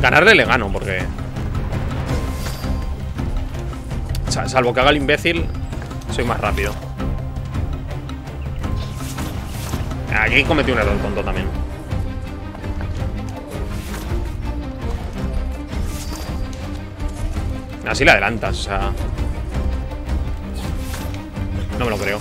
Ganarle le gano, porque... Sa- Salvo que haga el imbécil Soy más rápido. Aquí cometí un error tonto también. Así le adelantas, o sea... No me lo creo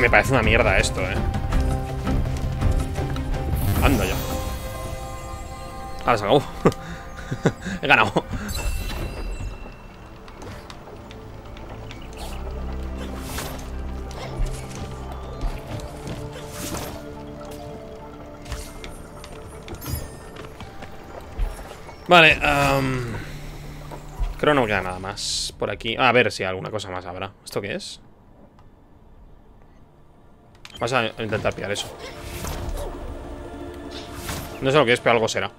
me parece una mierda esto, eh. Anda ya. Ahora se acabó. [LAUGHS] He ganado. Vale, um, creo no queda nada más por aquí. Ah, a ver si alguna cosa más habrá. ¿Esto qué es? Vas a intentar pillar eso. No sé lo que es, pero algo será.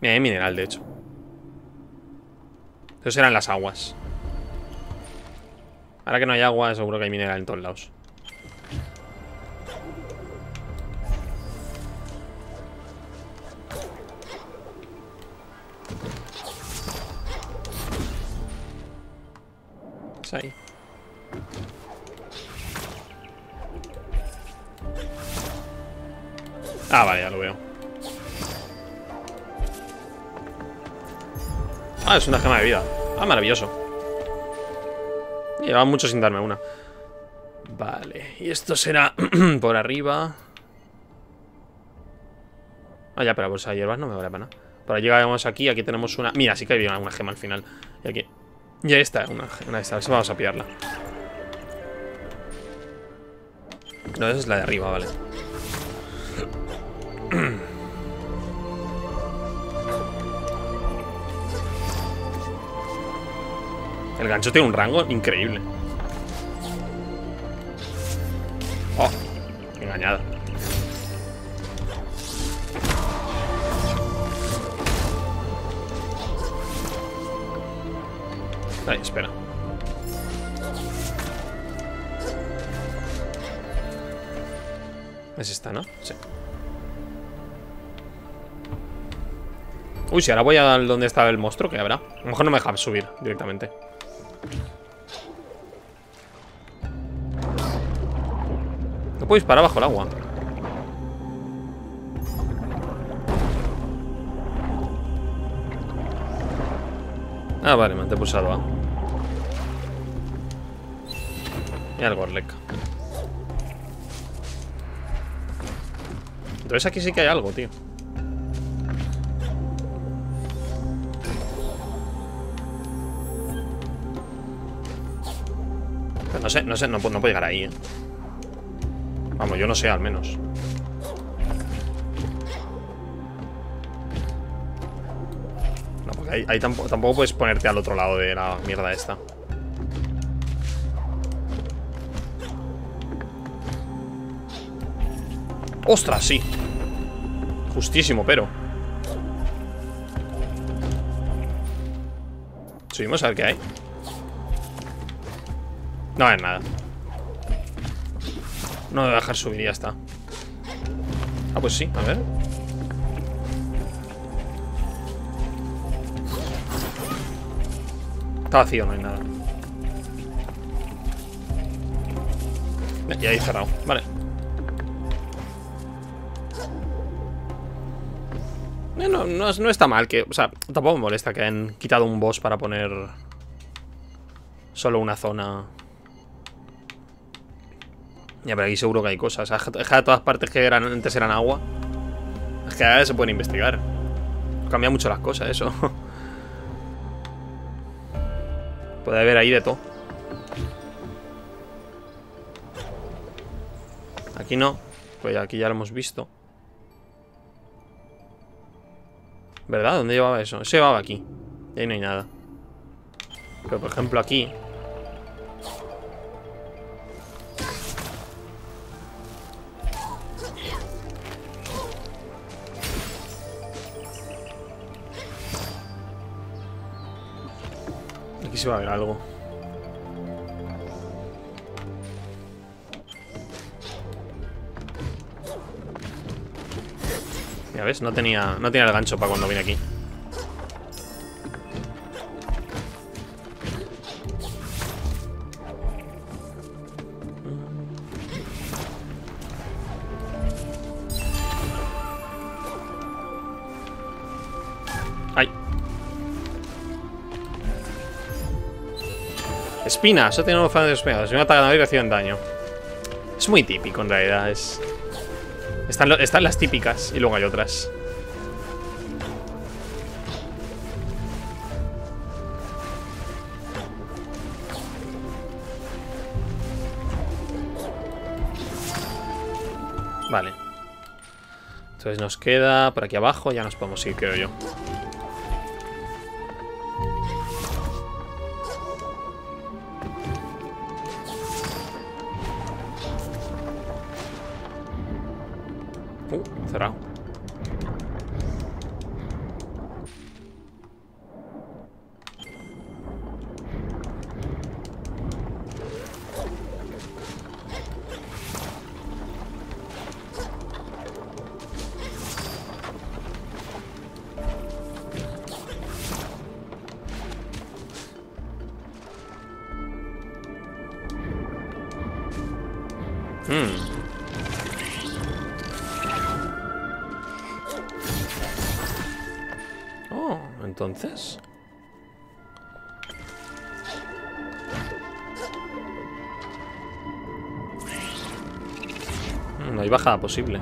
Mira, hay mineral, de hecho. Eso eran las aguas. Ahora que no hay agua, seguro que hay mineral en todos lados. Ah, es una gema de vida. Ah, maravilloso. Lleva mucho sin darme una. Vale, y esto será [CLEARS THROAT] por arriba. Ah, ya, pero bolsa de hierbas no me vale para nada. Para llegamos aquí, aquí tenemos una... Mira, sí que hay una gema al final. Y aquí... Y ahí está, una, una de estas. Vamos a pillarla. No, esa es la de arriba, vale. [CLEARS THROAT] El gancho tiene un rango increíble. Oh, engañada. Ay, espera. Es esta, ¿no? Sí. Uy, si ahora voy a donde está el monstruo, que habrá. A lo mejor no me deja subir directamente. No puedo disparar bajo el agua. Ah, vale, me pulsado A. Y al Gorlek. Entonces aquí sí que hay algo, tío. no sé, no sé, no, no puedo llegar ahí, ¿eh? Yo no sé, al menos. No, porque ahí, tampoco, tampoco puedes ponerte al otro lado de la mierda esta. ¡Ostras, sí! Justísimo, pero Subimos a ver qué hay No hay nada no me voy a dejar subir ya está. Ah, pues sí, a ver. Está vacío, no hay nada. Y ahí cerrado, vale. Eh, no, no, no, está mal que... O sea, tampoco me molesta que hayan quitado un boss para poner... Solo una zona ya, pero aquí seguro que hay cosas. Deja todas partes que eran, antes eran agua. Es que ahora se pueden investigar. Cambia mucho las cosas, eso. [LAUGHS] Puede haber ahí de todo. Aquí no. Pues aquí ya lo hemos visto. ¿Verdad? ¿Dónde llevaba eso? Se llevaba aquí. Y ahí no hay nada. Pero por ejemplo aquí Aquí se va a ver algo. Ya ves, no tenía, no tenía el gancho para cuando vine aquí. Espinas, eso tiene un fan de espinas. Si un ataque y reciben daño. Es muy típico en realidad. Es... Están, están las típicas y luego hay otras. Vale. Entonces nos queda por aquí abajo. Ya nos podemos ir, creo yo. Bajada posible.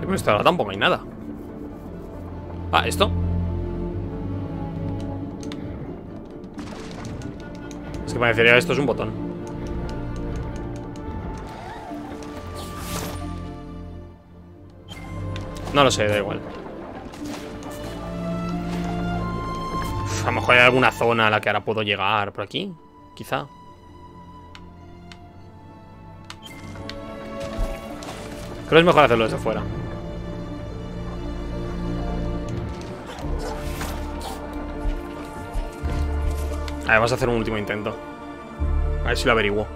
Pero ahora tampoco hay nada. Ah, ¿esto? Es que parecería esto es un botón. No lo sé, da igual. Mejor hay alguna zona a la que ahora puedo llegar por aquí. Quizá. Creo que es mejor hacerlo desde fuera. A ver, vamos a hacer un último intento. A ver si lo averiguo.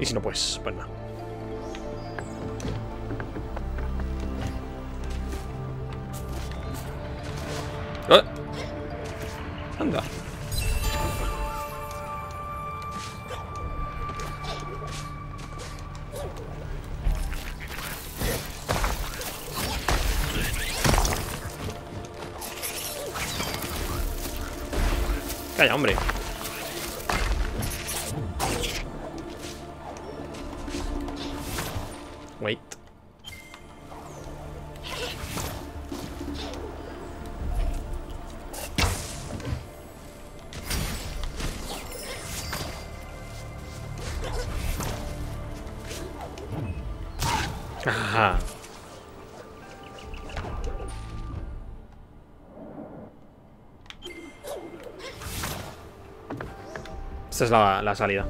Y si no, pues, pues nada. Esta es la, la salida.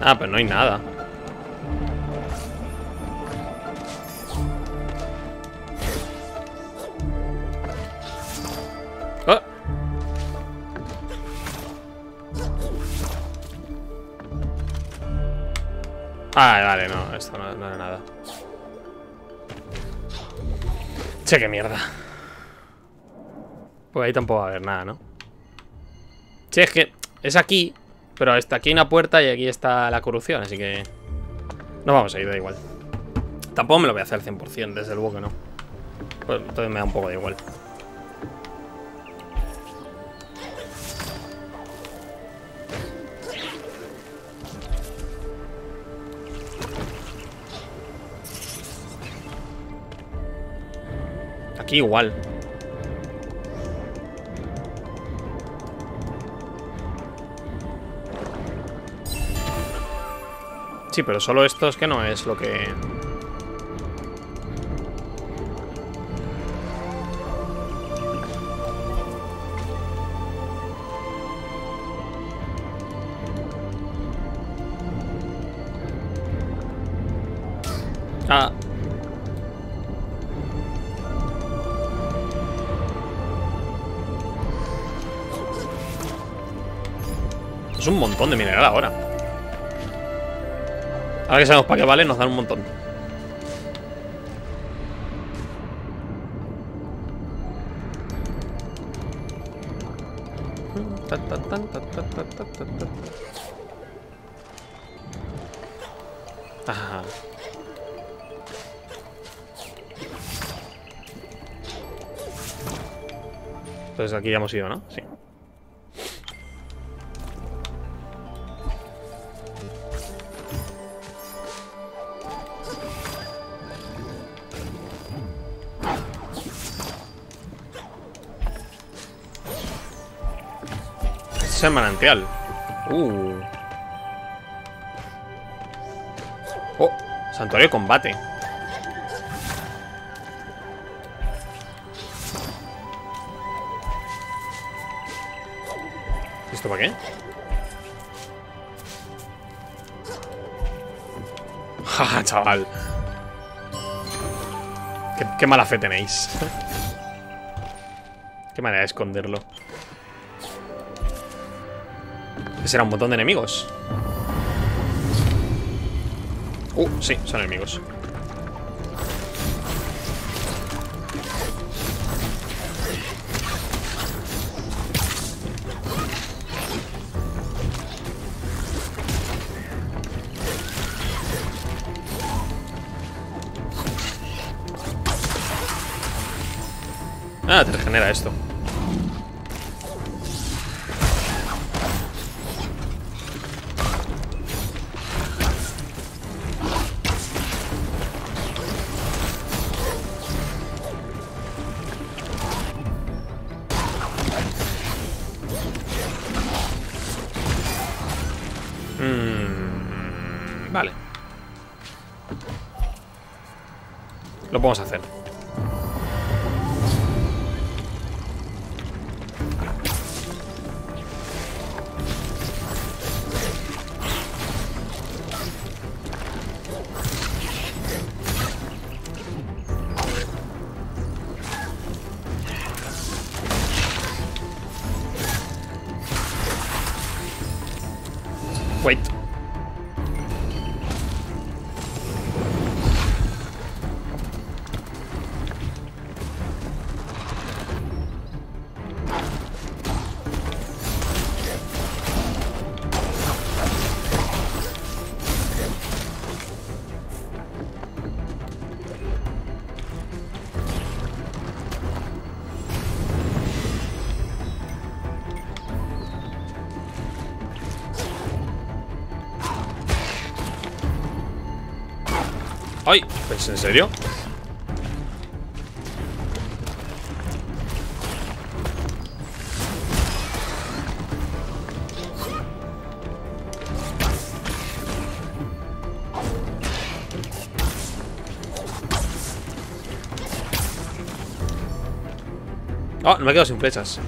Ah, pero no hay nada. ¡Ah! Ah, vale, no, esto no, no era nada. Che, qué mierda. Pues ahí tampoco va a haber nada, ¿no? Sí, es que es aquí, pero está aquí hay una puerta y aquí está la corrupción, así que... No vamos a ir, da igual. Tampoco me lo voy a hacer al 100%, desde luego que no. Pues entonces me da un poco de igual. Aquí igual. Sí, pero solo esto es que no es lo que... Ah. Es un montón de mineral ahora. Ahora que sabemos para qué vale, nos dan un montón. Entonces aquí ya hemos ido, ¿no? Sí. Es el manantial. Uh. Oh, santuario de combate. ¿Esto para qué? [LAUGHS] Jaja, chaval. Qué, qué mala fe tenéis. [LAUGHS] qué manera de esconderlo. Será un montón de enemigos. Uh, sí, son enemigos. Ah, te regenera esto. Lo podemos hacer. ¿Es en serio? Oh, no me he quedado sin flechas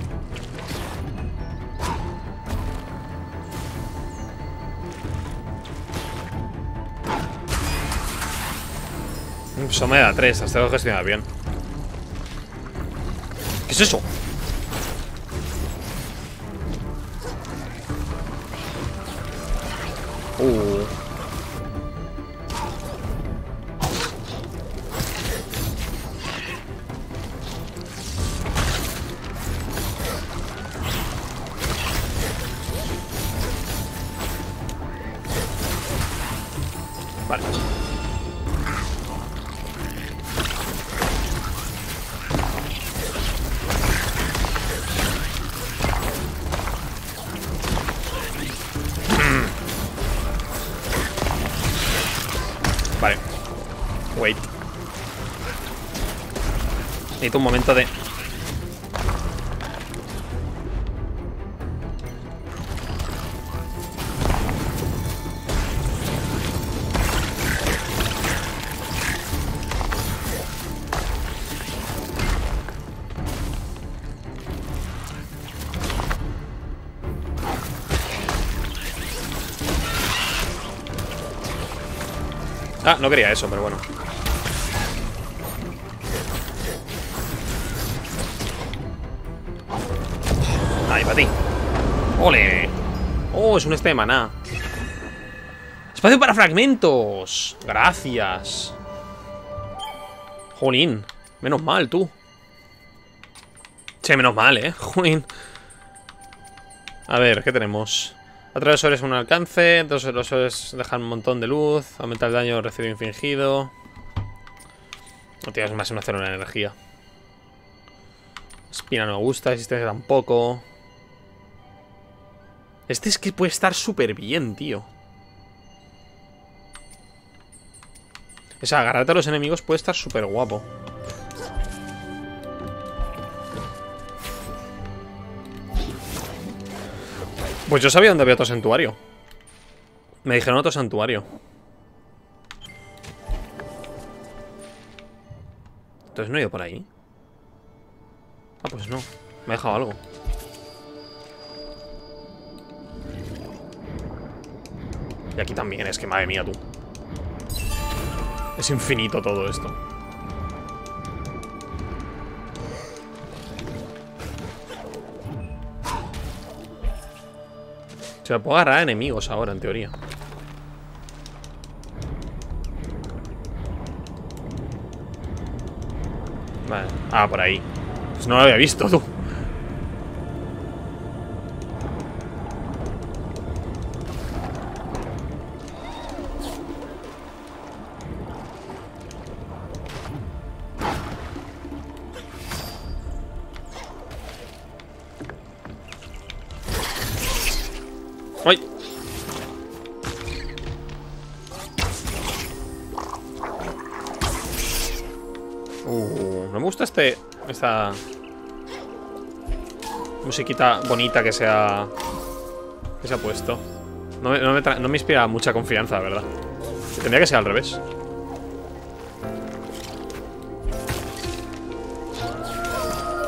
Eso me da 3, hasta lo gestionar bien. ¿Qué es eso? Un momento de... Ah, no quería eso, pero bueno. ¡Oh, es un este de maná! ¡Espacio para fragmentos! Gracias. Jolín. Menos mal, tú. Che, menos mal, eh. [LAUGHS] Jolín. A ver, ¿qué tenemos? Atravesores un alcance, dos erosores dejan un montón de luz, aumenta el daño recibido infligido. No tienes más una cero en energía. Espina no me gusta, existencia tampoco. Este es que puede estar súper bien, tío. O sea, agarrarte a los enemigos puede estar súper guapo. Pues yo sabía dónde había otro santuario. Me dijeron otro santuario. Entonces no he ido por ahí. Ah, pues no. Me he dejado algo. Aquí también, es que madre mía tú. Es infinito todo esto. Se me puedo agarrar a enemigos ahora, en teoría. Vale. Ah, por ahí. Pues no lo había visto, tú. Musiquita bonita que se ha... Que se ha puesto. No me, no me inspira mucha confianza, la verdad. Tendría que ser al revés.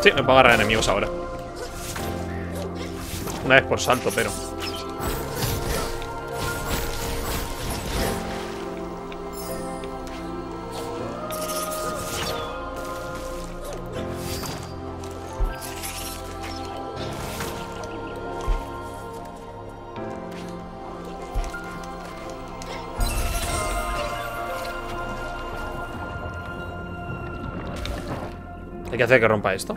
Sí, me puedo agarrar enemigos ahora. Una vez por salto, pero... hacer que rompa esto.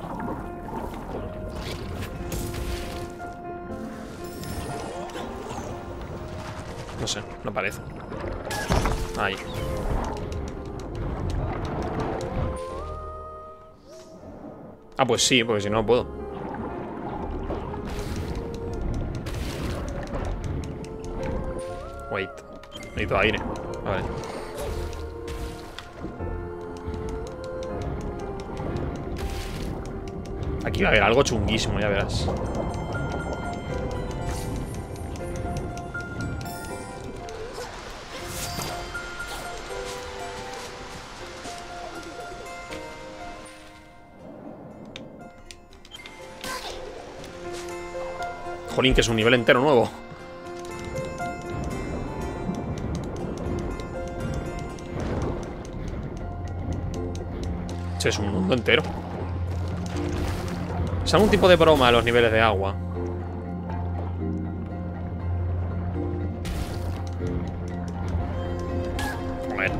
No sé, no parece. Ahí. Ah, pues sí, porque si no, no puedo. Wait. Necesito aire. Aquí va a haber algo chunguísimo, ya verás. Jolín, que es un nivel entero nuevo. Es un mundo entero. ¿Es algún tipo de broma los niveles de agua? Joder.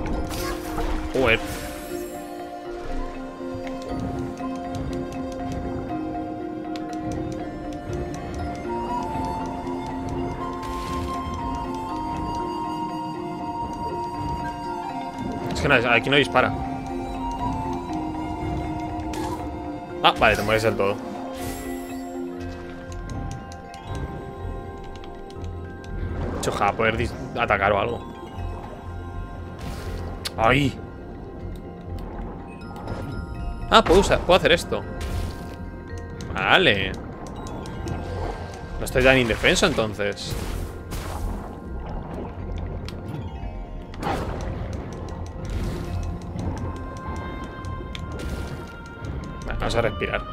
Joder. Es que no, aquí no dispara. Ah, vale, te mueres del todo. Hecho, ojalá poder atacar o algo. ¡Ay! Ah, puedo, usar, puedo hacer esto. Vale. No estoy tan indefenso entonces. Vamos a respirar.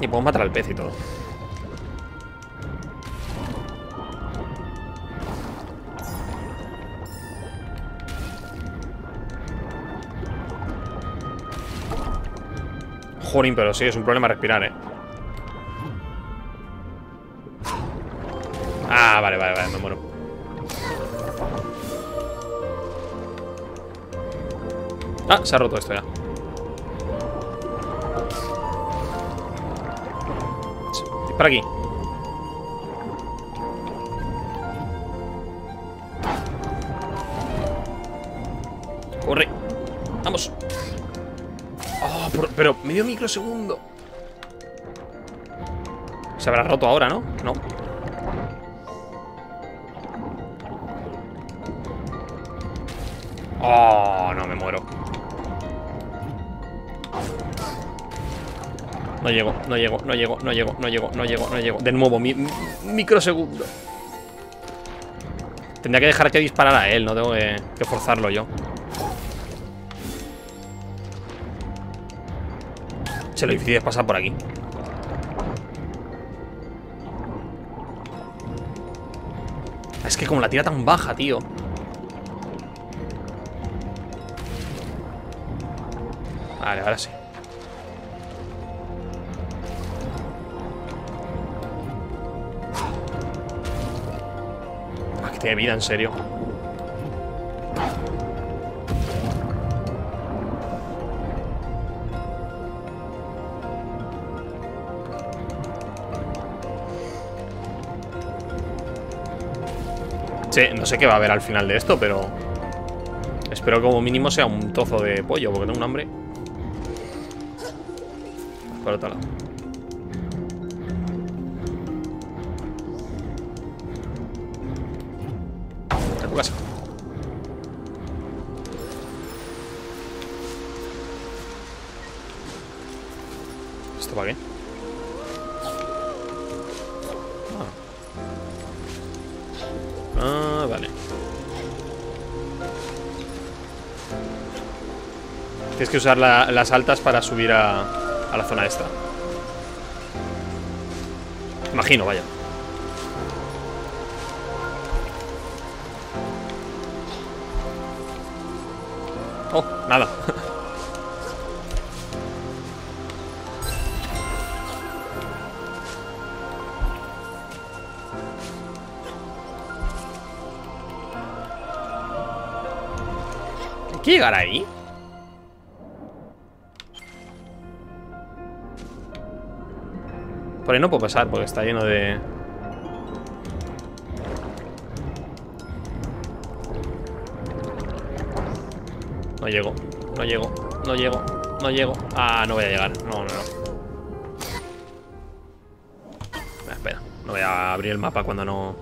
Y puedo matar al pez y todo. Jolín, pero sí, es un problema respirar, ¿eh? Ah, vale, vale, vale, me muero. Ah, se ha roto esto ya. Para aquí. Pero medio microsegundo. Se habrá roto ahora, ¿no? No. Oh, no, me muero. No llego, no llego, no llego, no llego, no llego, no llego, no llego. De nuevo, mi, microsegundo. Tendría que dejar que disparara a él, no tengo que, que forzarlo yo. Se lo difícil es pasar por aquí. Es que como la tira tan baja, tío. Vale, ahora sí. Ah, que tiene vida, en serio. No sé qué va a haber al final de esto, pero... Espero que como mínimo sea un trozo de pollo, porque tengo un hambre. Por que usar la- las altas para subir a, a la zona esta. Imagino, vaya. Oh, nada. [LAUGHS] ¿Hay que llegar ahí? Por no puedo pasar porque está lleno de... No llego, no llego, no llego, no llego. Ah, no voy a llegar. No, no, no. Ah, Espera, no voy a abrir el mapa cuando no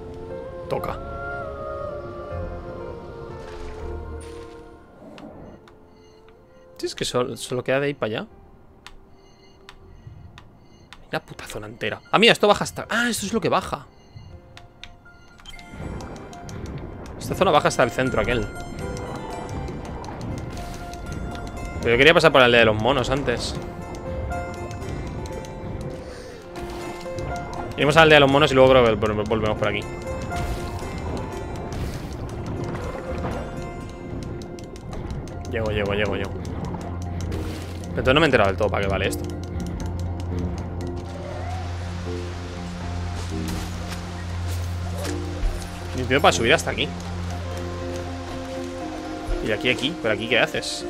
toca. Sí, es que solo, queda de ahí para allá. Zona entera. Ah, mira, esto baja hasta... Ah, esto es lo que baja. Esta zona baja hasta el centro aquel. Pero yo quería pasar por aldea de los monos antes. Iremos a la aldea de los monos y luego creo que vol- volvemos por aquí. Llego, llego, llego, llego. Pero no me he enterado del todo para qué vale esto. Tiempo para subir hasta aquí. Y aquí aquí. ¿Pero aquí qué haces?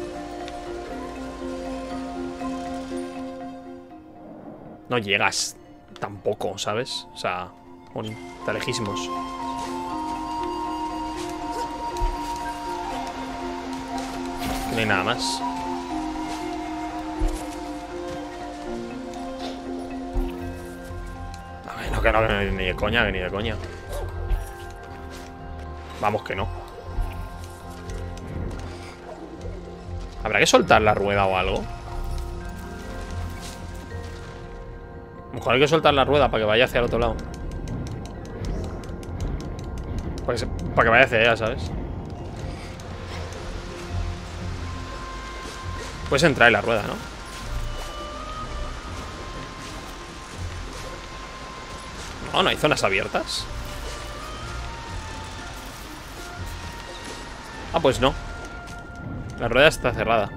No llegas tampoco, ¿sabes? O sea, jolín, está lejísimos. No hay nada más. No, que no, que no, ni de coña, que ni de coña. Vamos que no. ¿Habrá que soltar la rueda o algo? Mejor hay que soltar la rueda para que vaya hacia el otro lado. Para que, para que vaya hacia allá, ¿sabes? Puedes entrar en la rueda, ¿no? No, no hay zonas abiertas. Ah, pues no. La rueda está cerrada.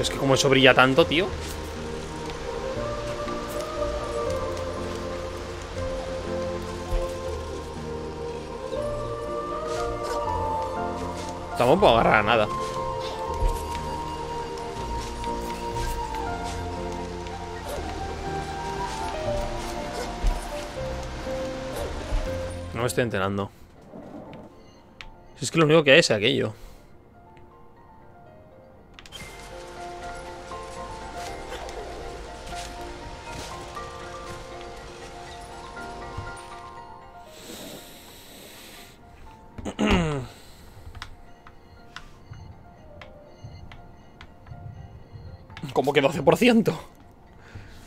Es que como eso brilla tanto, tío. Tampoco puedo agarrar nada. me estoy enterando. Si es que lo único que hay es aquello. ¿Cómo que 12%?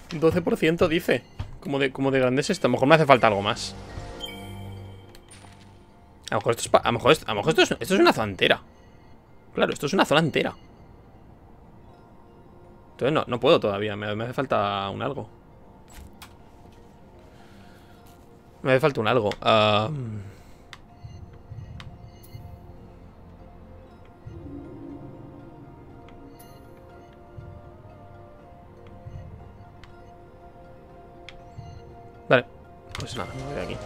12% dice. Como de, como de grande es esto. A lo mejor me hace falta algo más. Lo mejor esto es, a lo mejor a lo mejor esto es, esto es una zona entera. Claro, esto es una zona entera. Entonces no, no puedo todavía. Me, hace falta un algo. Me hace falta un algo. Ah, Vale. Pues nada, me voy de aquí.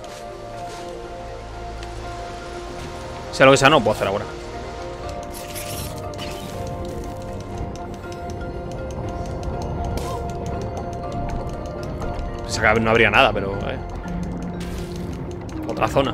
Sea lo que sea, no puedo hacer ahora. No habría nada, pero... eh. Otra zona.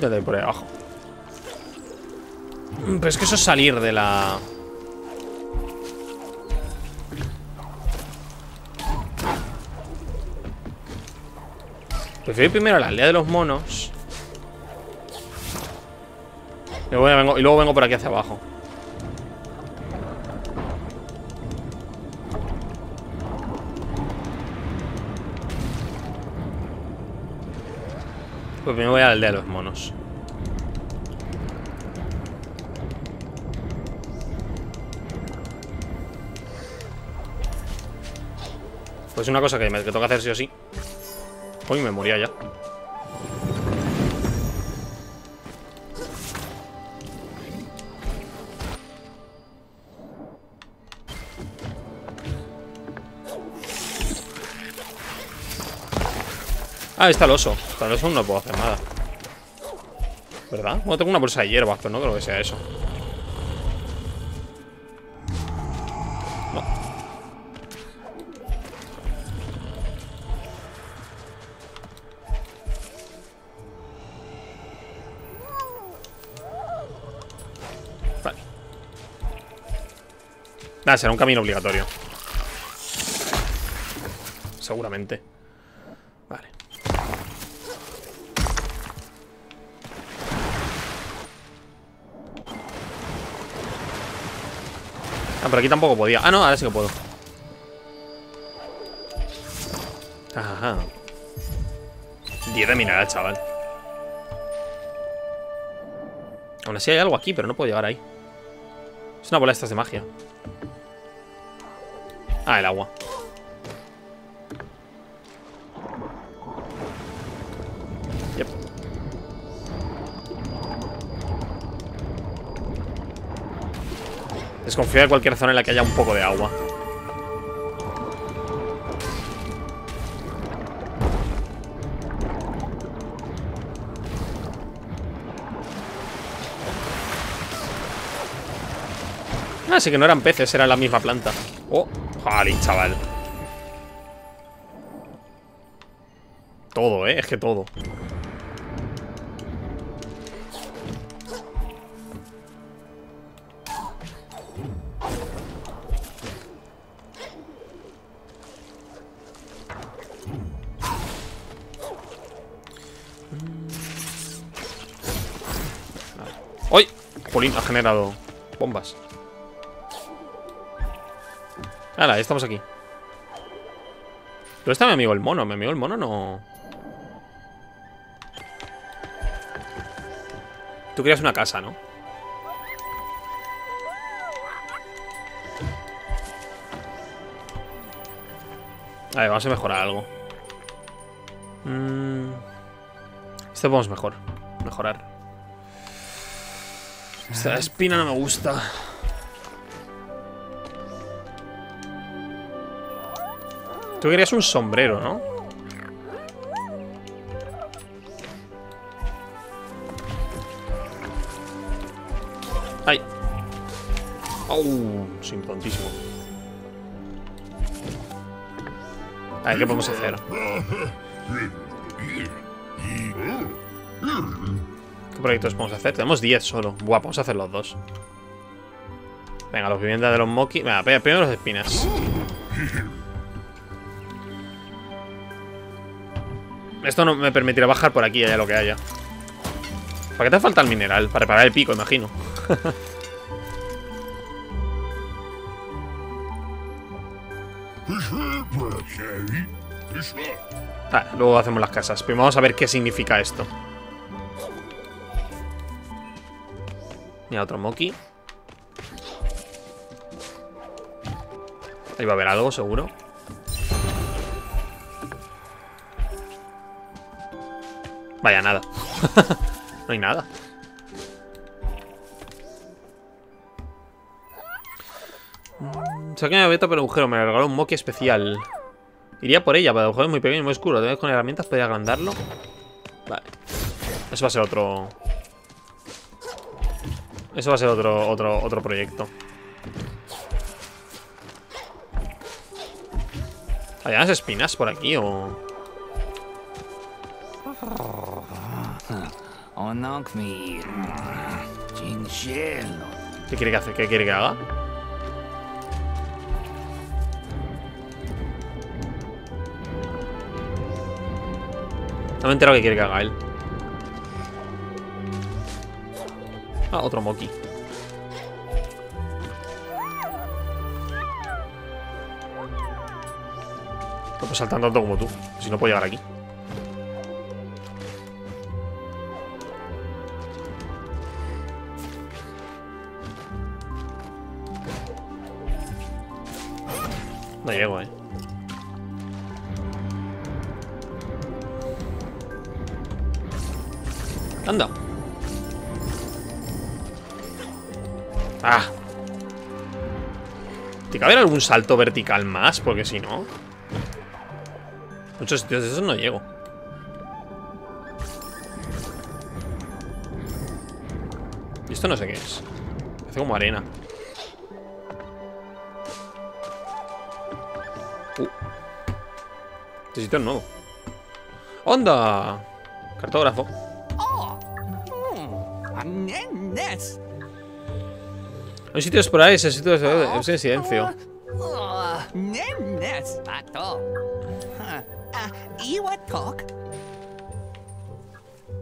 Ir por ahí abajo. Pero es que eso es salir de la... Prefiero ir primero a la aldea de los monos. Y luego vengo por aquí hacia abajo. Me voy a la de los monos. Pues una cosa que me que toca hacer sí o sí. Uy, me moría ya. Ah, está el oso. Con el oso no puedo hacer nada. ¿Verdad? Bueno, tengo una bolsa de hierbas, pero no creo que sea eso. No. Vale. Nada, será un camino obligatorio. Seguramente. Ah, pero aquí tampoco podía. Ah, no, ahora sí que puedo. Ajá. 10 de mineral, chaval. Aún así hay algo aquí, pero no puedo llegar ahí. Es una bola de estas de magia. Ah, el agua. Desconfío de cualquier zona en la que haya un poco de agua. Ah, sí que no eran peces, era la misma planta. Oh, jolín, chaval. Todo, eh, es que todo. Ha generado bombas. Hala, estamos aquí. ¿Dónde está mi amigo el mono? Mi amigo el mono no... Tú querías una casa, ¿no? A ver, vamos a mejorar algo. Mm. Esto podemos mejor. Mejorar. Esta espina no me gusta. Tú querías un sombrero, ¿no? ¡Ay! ¡Au! Soy tontísimo. A ver, ¿qué podemos hacer? [LAUGHS] ¿Qué proyectos podemos hacer? Tenemos 10 solo. Buah, vamos a hacer los dos. Venga, los viviendas de los Moki. Venga, primero los espinas. Esto no me permitirá bajar por aquí, allá lo que haya. ¿Para qué te falta el mineral? Para reparar el pico, imagino. [LAUGHS] Ah, luego hacemos las casas. Primero vamos a ver qué significa esto. Otro Moki. Ahí va a haber algo, seguro. Vaya, nada. [LAUGHS] no hay nada. Saqué una beta pero agujero, me regaló un Moki especial. Iría por ella, pero el agujero es muy pequeño y muy oscuro. Debes con herramientas poder agrandarlo. Vale. Eso va a ser otro. Eso va a ser otro, otro, otro proyecto. ¿Hay unas espinas por aquí o...? ¿Qué quiere que hace? ¿Qué quiere que haga? No me he enterado que quiere que haga él. Ah, otro Moki. No puedo saltar tanto como tú. Si no puedo llegar aquí. ¿Tiene que haber algún salto vertical más? Porque si no... Muchos sitios de esos no llego. Y esto no sé qué es. Hace como arena. Uh. Este sitio es nuevo. ¡Onda! Cartógrafo. Hay sitios por ahí, ese sitio es en silencio.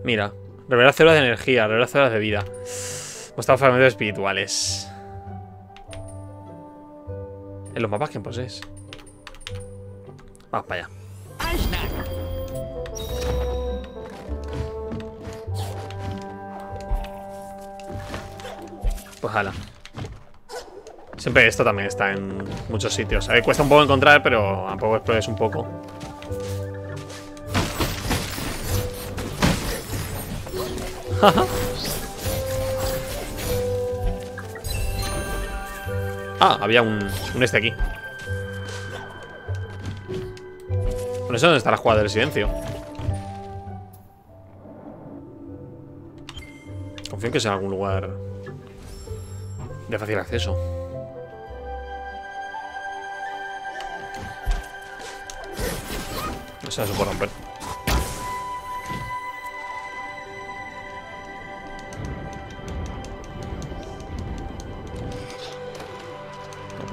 Mira, revelar células de energía, revelar células de vida. Mostrar fragmentos espirituales. En los mapas, ¿quién posees? Vamos para allá. Pues hala. Siempre esto también está en muchos sitios. A ver, cuesta un poco encontrar, pero tampoco explores un poco. [LAUGHS] ah, había un, un este aquí. Con eso dónde está la jugada del silencio. Confío en que sea en algún lugar de fácil acceso. No se puede romper.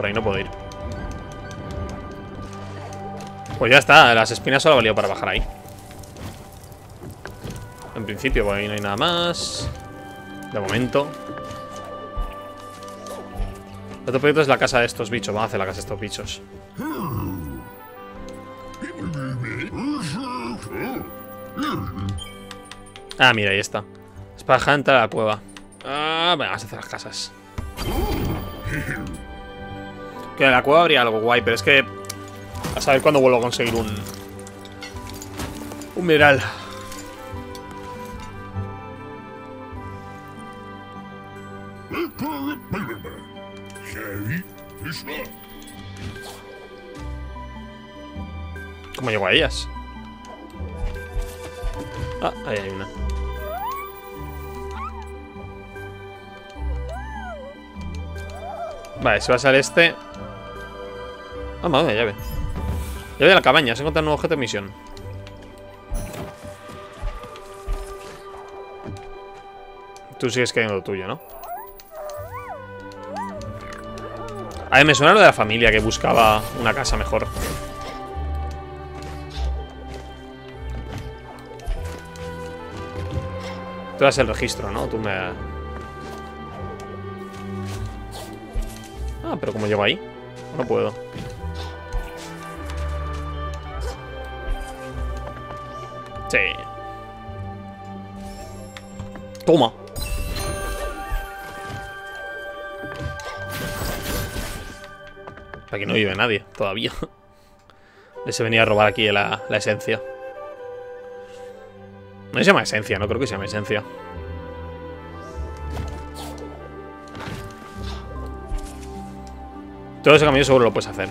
Por ahí no puedo ir. Pues ya está, las espinas solo valido para bajar ahí. En principio, por ahí no hay nada más. De momento. El otro proyecto es la casa de estos bichos. Vamos a hacer la casa de estos bichos. Ah, mira, ahí está. Es para entrar a la cueva. Ah, venga, vamos a hacer las casas. Que en la cueva habría algo guay, pero es que... A saber cuándo vuelvo a conseguir un... Un mineral. ¿Cómo llego a ellas? Ah, ahí hay una. Vale, si vas al este... Ah, madre llave. Yo de la cabaña, se encuentra un nuevo objeto de misión. Tú sigues queriendo lo tuyo, ¿no? A ver, me suena lo de la familia que buscaba una casa mejor. Tú das el registro, ¿no? Tú me... pero ¿cómo llego ahí? No puedo. Sí. Toma. Aquí no vive nadie, todavía. Les he venido a robar aquí la, la esencia. No se llama esencia, no creo que se llame esencia. Todo ese camino seguro lo puedes hacer.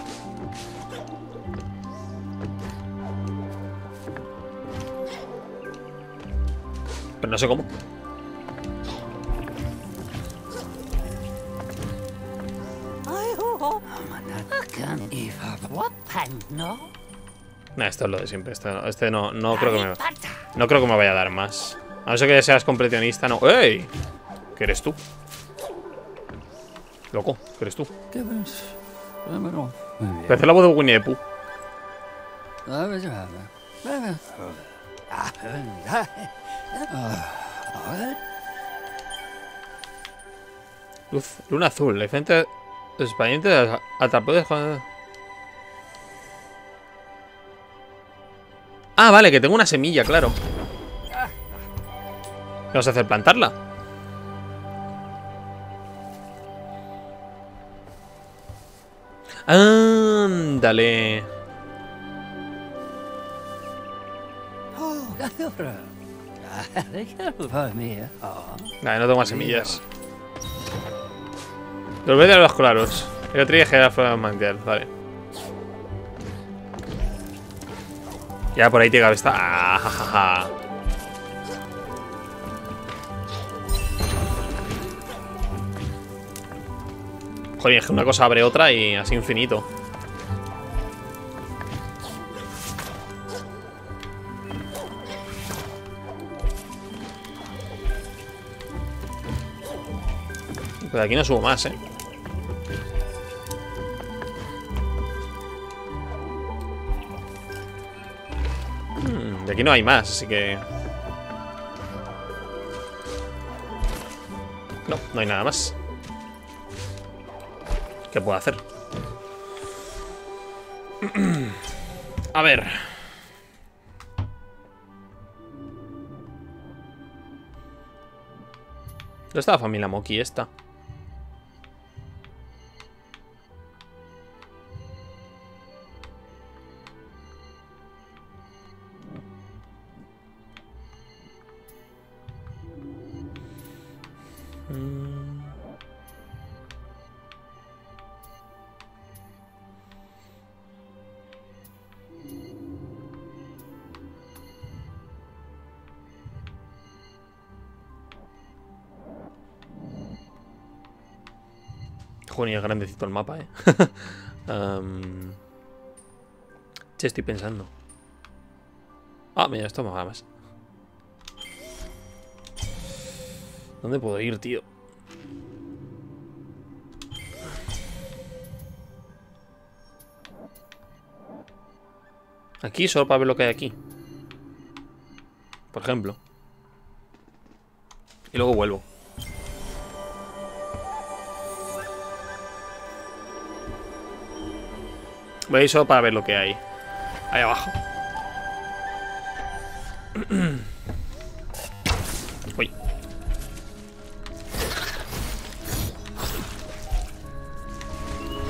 Pero no sé cómo. Nah, esto es lo de siempre. Este, no, no creo que me no creo que me vaya a dar más. A no ser que seas completionista, no. ¡Ey! ¿Qué eres tú? Loco, ¿qué eres tú? Parece la voz de Winnie the Pooh. Luz, luna azul, la diferente expediente atrapados con... Ah, vale, que tengo una semilla, claro. ¿Qué vas a hacer? ¿Plantarla? Ándale. Vale, no tengo más semillas. Los verdes a los claros. El otro día general fuera manantial, vale. Ya por ahí que estar. Ah, ja, Joder, es que una cosa abre otra y así infinito. De aquí no subo más, ¿eh? Hmm, de aquí no hay más, así que... No, no hay nada más. ¿Qué puedo hacer? A ver. ¿Dónde está la familia Moki esta? Joder, es grandecito el mapa, eh. [LAUGHS] um... Che, estoy pensando. Ah, mira, esto me va más. ¿Dónde puedo ir, tío? Aquí, solo para ver lo que hay aquí. Por ejemplo. Y luego vuelvo. Voy a ir solo para ver lo que hay. Ahí abajo. [CLEARS THROAT] Uy.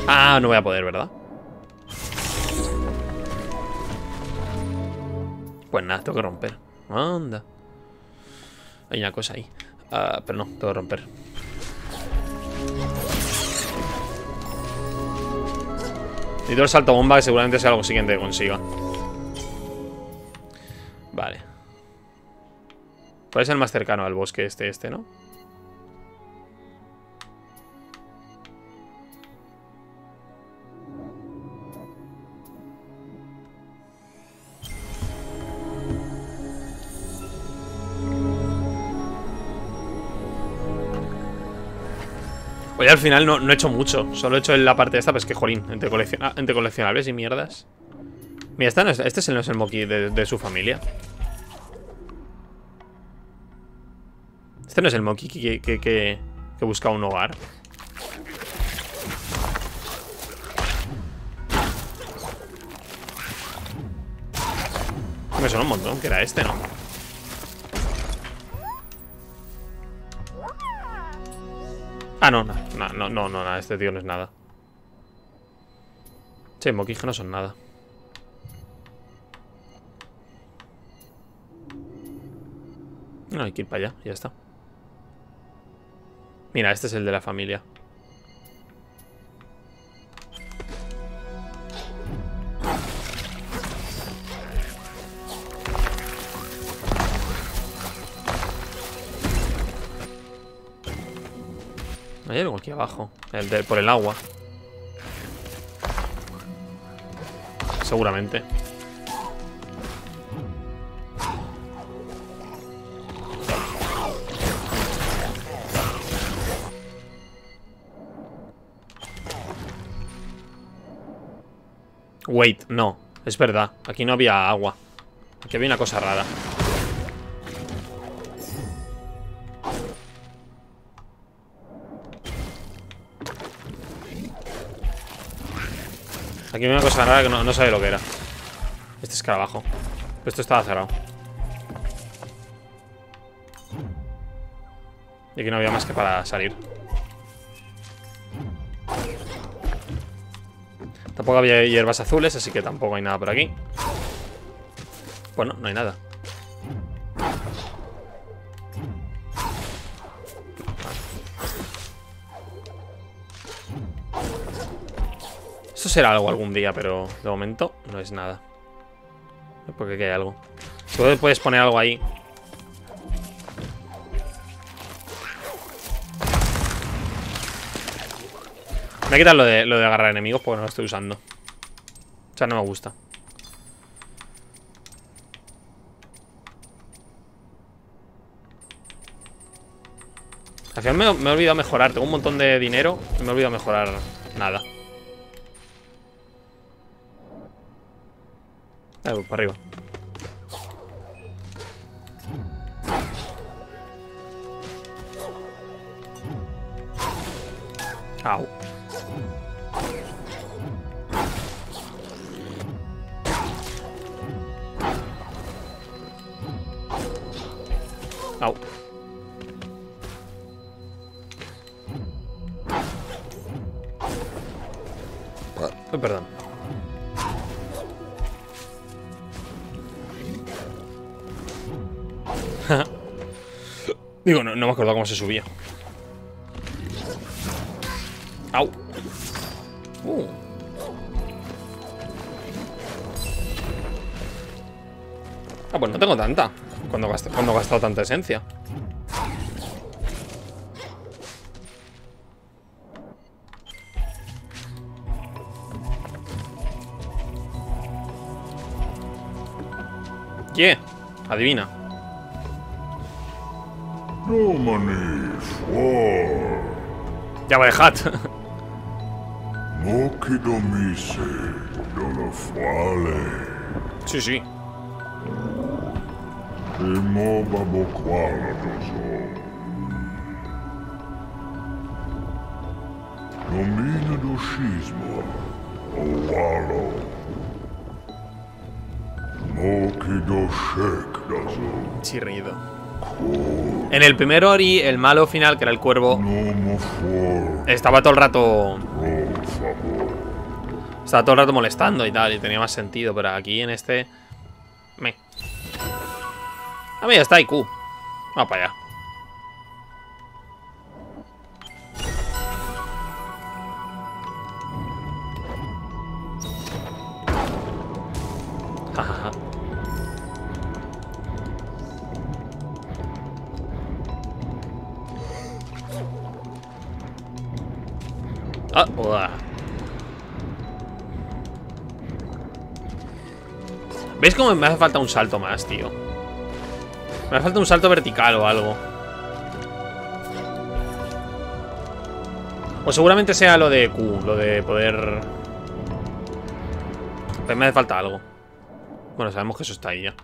Ah, no voy a poder, ¿verdad? Pues nada, tengo que romper. Anda. Hay una cosa ahí. Uh, pero no, tengo que romper. Necesito el salto bomba que seguramente sea algo siguiente que consiga. Vale. Puede ser el más cercano al bosque este, este, ¿no? Hoy al final no, he hecho mucho. Solo he hecho la parte de esta, pues que jolín, entre, entre coleccionables y mierdas. Mira, no es, este no es el Moki de, su familia. Este no es el Moki que, que, que busca un hogar. Me suena un montón que era este, ¿no? Ah, no, no, no, no, no, este tío no es nada. Che, moquis no son nada. No, hay que ir para allá, ya está. Mira, este es el de la familia. Hay algo aquí abajo. El de, por el agua. Seguramente. Wait, no. Es verdad. Aquí no había agua. Aquí había una cosa rara. Aquí una cosa rara que no, no sabe lo que era. Este escarabajo. Pero esto estaba cerrado. Y aquí no había más que para salir. Tampoco había hierbas azules, así que tampoco hay nada por aquí. Bueno, no hay nada. Será algo algún día, pero de momento no es nada. Porque aquí hay algo. Tú puedes poner algo ahí. Me voy a quitar lo de, lo de agarrar enemigos porque no lo estoy usando. O sea, no me gusta. Al final me, me he olvidado mejorar. Tengo un montón de dinero y me he olvidado mejorar nada. Ah, para arriba. Au. Digo, no, me acuerdo cómo se subía. Au. Uh. Ah, pues no tengo tanta. Cuando, cuando he gastado tanta esencia. ¿Qué? Adivina. Ya va dejad. Sí, sí. Domina do. Moki do Shek Chirrido. En el primer Ori, el malo final, que era el cuervo, estaba todo el rato. Estaba todo el rato molestando y tal, y tenía más sentido. Pero aquí en este. Me. Ah, mira, está IQ. Vamos para allá. Ah, ¿Veis cómo me hace falta un salto más, tío? Me hace falta un salto vertical o algo O seguramente sea lo de Q, lo de poder... Pero me hace falta algo. Bueno, sabemos que eso está ahí ya.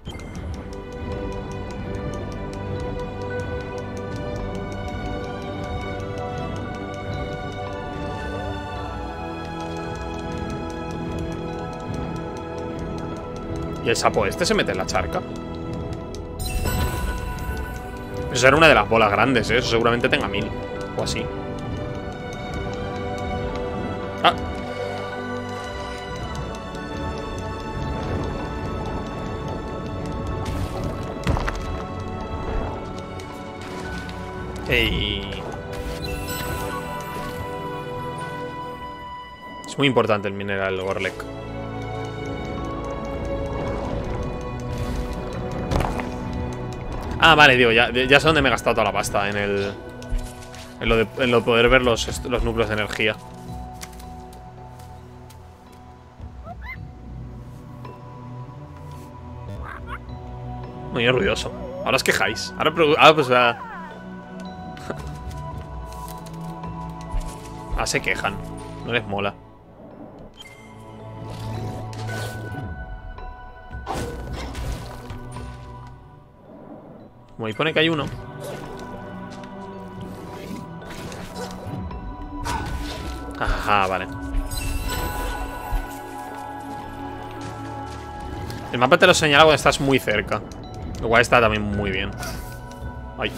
¿Y el sapo este se mete en la charca? Eso era una de las bolas grandes, ¿eh? Eso seguramente tenga mil. O así. Ah. Ey. Es muy importante el mineral Gorlek. Ah, vale, digo, ya, ya sé dónde me he gastado toda la pasta En el... En lo de, en lo de poder ver los, los núcleos de energía. Muy ruidoso. Ahora os quejáis. Ahora, ahora pues... Ah, [LAUGHS] ah, se quejan. No les mola ahí pone que hay uno. Ajá, vale. El mapa te lo señala cuando estás muy cerca. Lo cual está también muy bien. Ay.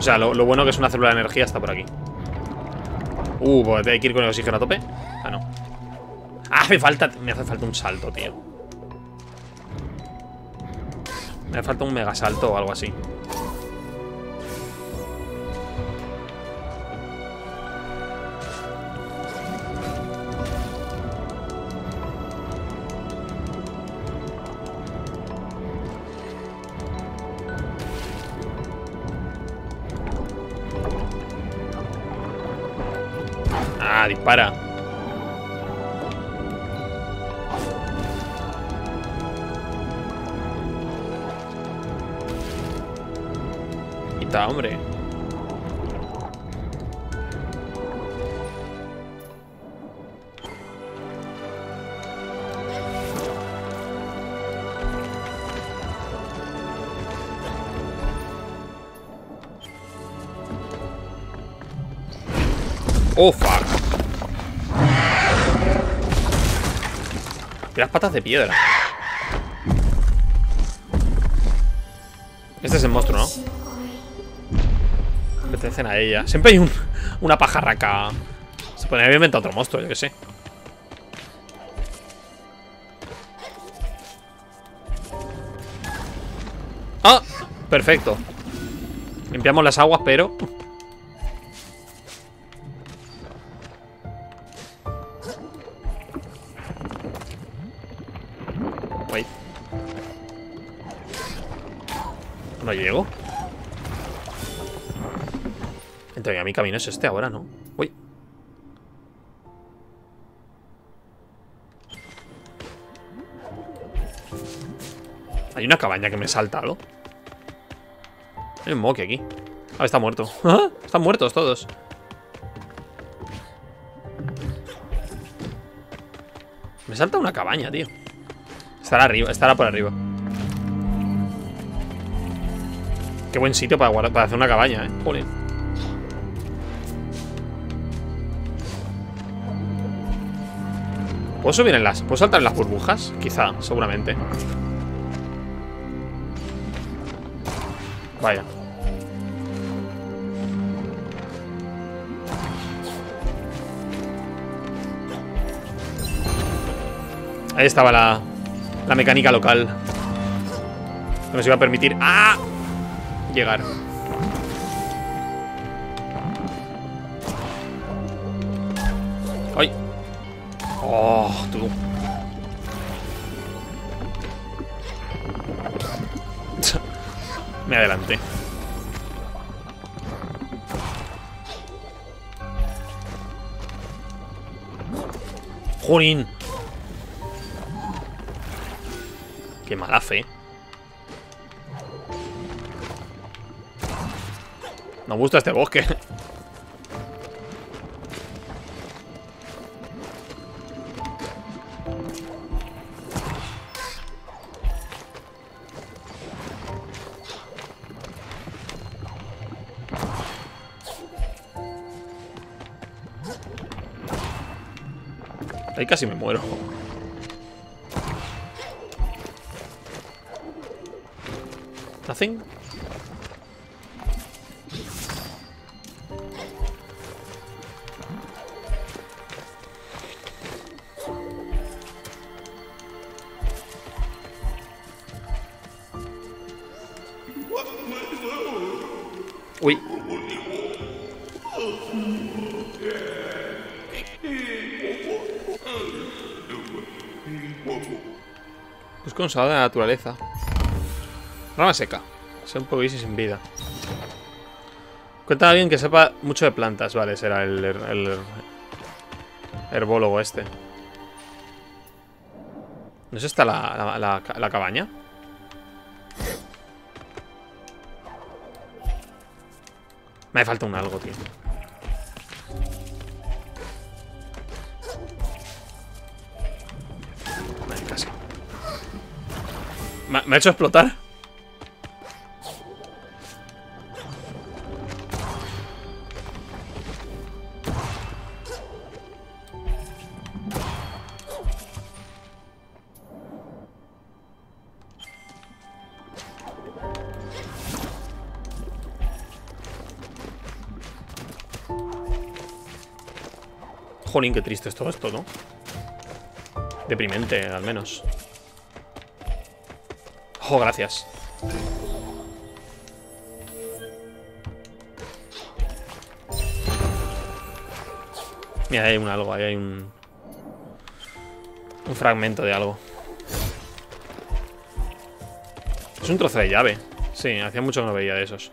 O sea, lo, bueno que es una célula de energía está por aquí. Uh, pues hay que ir con el oxígeno a tope. Ah, no. Ah, me falta. Me hace falta un salto, tío. Me hace falta un mega salto o algo así. Dispara. Quita, hombre. Patas de piedra. Este es el monstruo, ¿no? Pertenecen a ella. Siempre hay un, una pajarraca. Se podría haber inventado otro monstruo, yo que sé. ¡Ah! Perfecto. Limpiamos las aguas, pero... camino es este ahora, ¿no? Uy. Hay una cabaña que me salta ¿no? Hay un moque aquí. Ah, está muerto. [LAUGHS] ¿Ah? Están muertos todos. Me salta una cabaña, tío. Estará arriba, estará por arriba. Qué buen sitio para, para hacer una cabaña, eh. ¿Puedo subir en las... ¿Puedo saltar en las burbujas? Quizá, seguramente. Vaya. Ahí estaba la, la mecánica local. Nos iba a permitir... ¡Ah! llegar. ¡Oh, tú! Me adelanté. ¡Jurín! ¡Qué mala fe! No me gusta este bosque. Casi me muero. Nothing. Busco un salado de la naturaleza. Rama seca. Sea un poco sin vida. Cuenta a alguien que sepa mucho de plantas. Vale, será el, herbólogo este. ¿No es esta la cabaña? Me falta un algo, tío. Me, me ha hecho explotar. Jolín, qué triste es todo esto, ¿no? Deprimente, al menos. Oh, gracias. Mira, hay un algo, ahí hay un... Un fragmento de algo. Es un trozo de llave. Sí, hacía mucho que no veía de esos.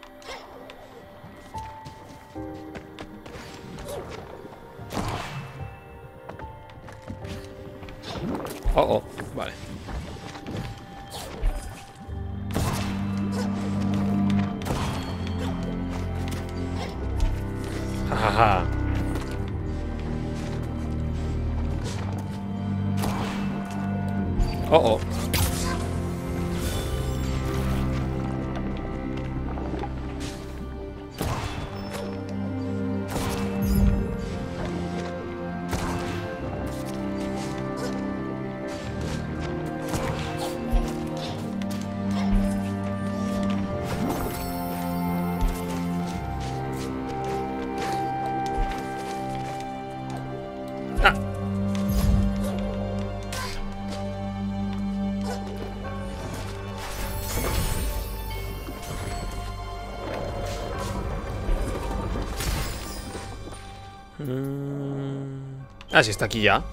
Ah, sí, está aquí ya.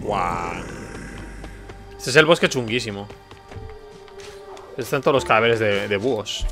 Guau. Este es el bosque chunguísimo. Están todos los cadáveres de búhos.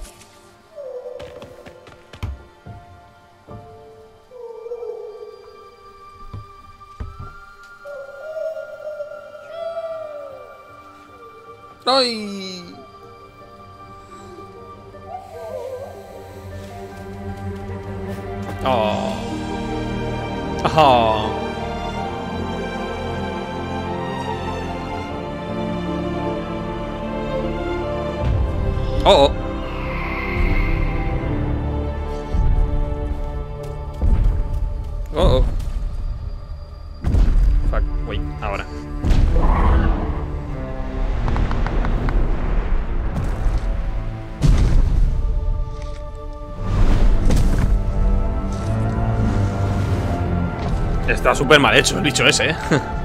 Está súper mal hecho el bicho ese, ¿eh? [LAUGHS]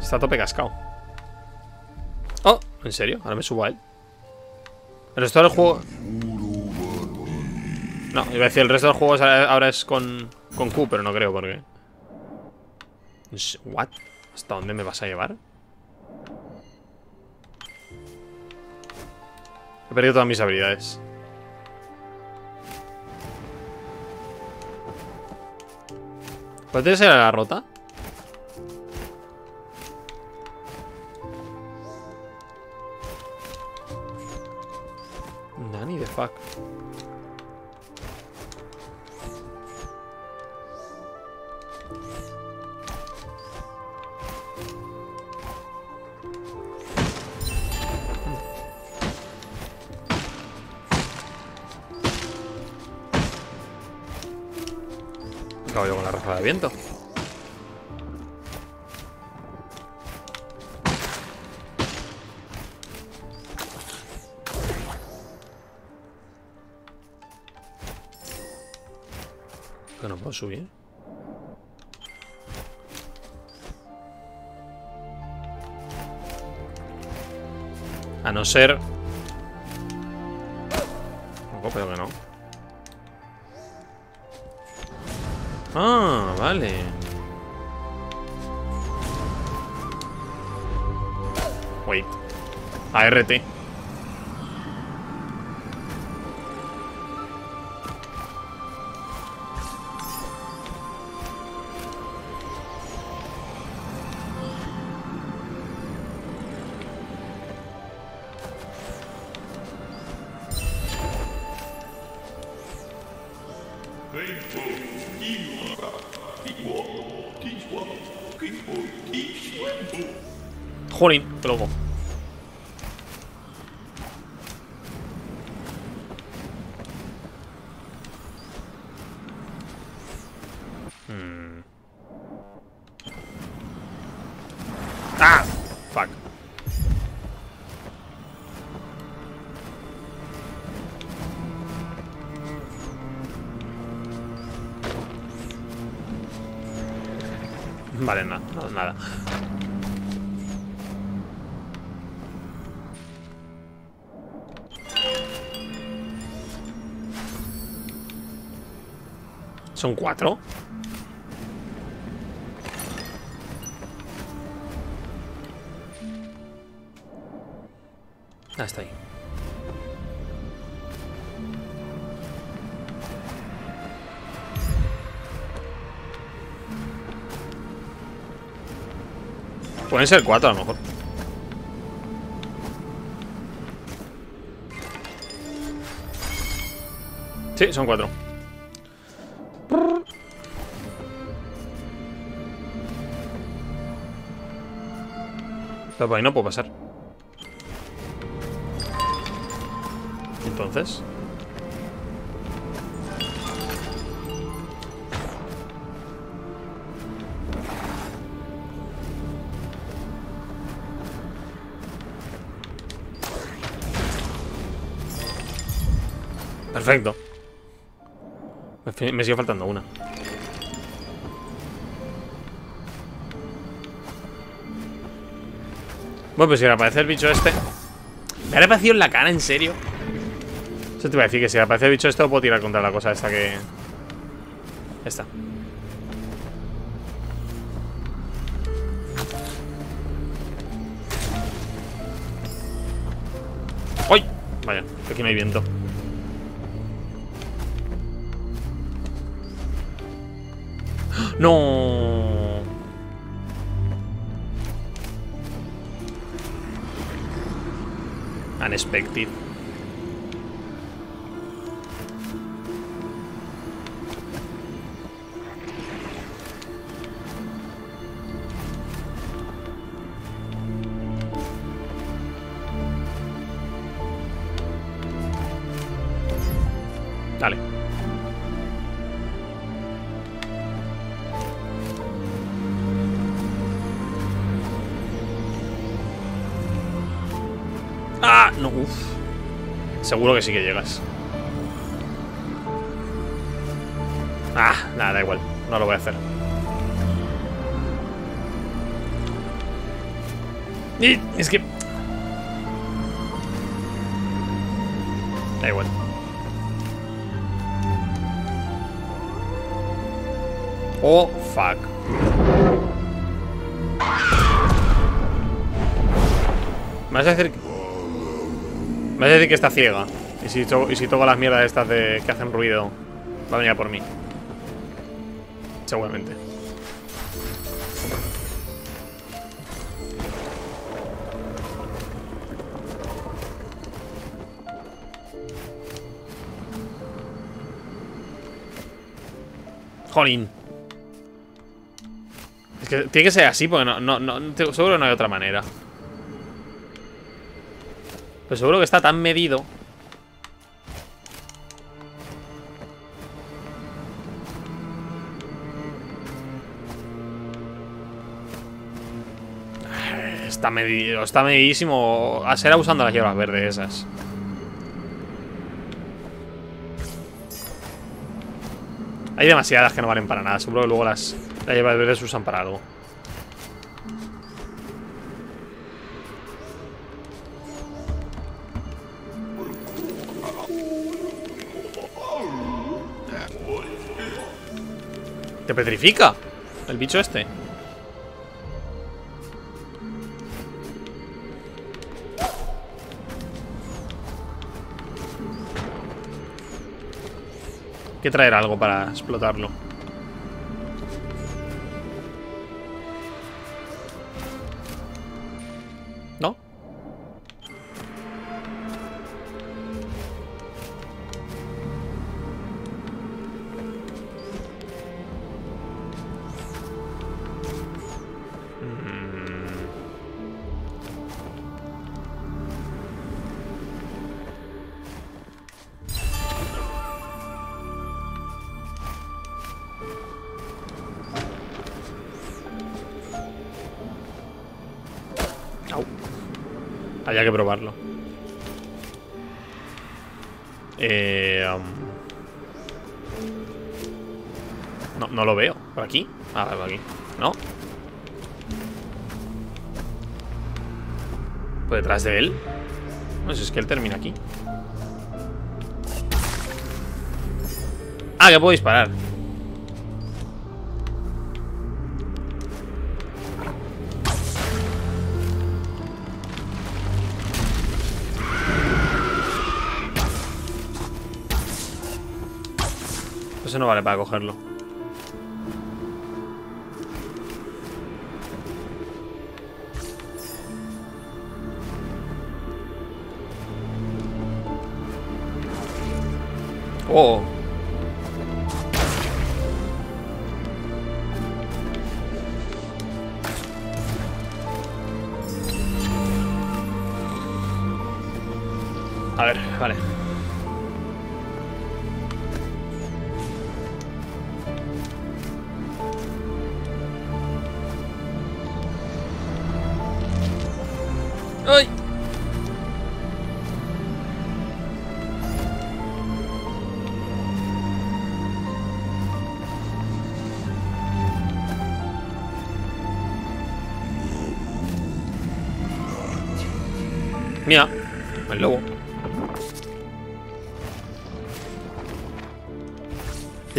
Está a tope cascado. Oh, ¿en serio? Ahora me subo a él. El resto del juego... No, iba a decir, el resto de los juegos ahora es con, con Q, pero no creo, porque... ¿What? ¿Hasta dónde me vas a llevar? He perdido todas mis habilidades. ¿Puede ser la rota? Nani the fuck. Acabo yo con la ráfaga de viento. Que no puedo subir. A no ser... No, pero que no. Ah, vale. Wait. ART. Jolín, qué loco. ¿Son cuatro? Ah, ahí. Pueden ser cuatro a lo mejor. Sí, son cuatro. Pero ahí no puedo pasar. Entonces. Perfecto. Me sigue faltando una. Bueno, pues si aparece el bicho este Me ha aparecido en la cara, ¿en serio? Eso te iba a decir que si aparece el bicho este Lo puedo tirar contra la cosa esta que... Esta ¡Uy! Vaya, aquí no hay viento ¡No! Unexpected. Seguro que sí que llegas. Ah, nada, da igual. No lo voy a hacer. Y es que... Da igual. Oh, fuck. ¿Me vas a decir que... Me vas a decir que está ciega. Y si, y si toco las mierdas estas de que hacen ruido, va a venir a por mí. Seguramente. Jolín. Es que tiene que ser así porque no, no, no, seguro no hay otra manera. Pero seguro que está tan medido. Está medido, está medidísimo. A ser usando las hierbas verdes esas. Hay demasiadas que no valen para nada. Seguro que luego las, las hierbas verdes se usan para algo. ¿Te petrifica? El bicho este. Que traer algo para explotarlo. Que probarlo. Eh, um, no, no lo veo. ¿Por aquí? Ah, por aquí. ¿No? ¿Por detrás de él? No sé, es que él termina aquí. Ah, que puedo disparar. Vale para cogerlo. Oh.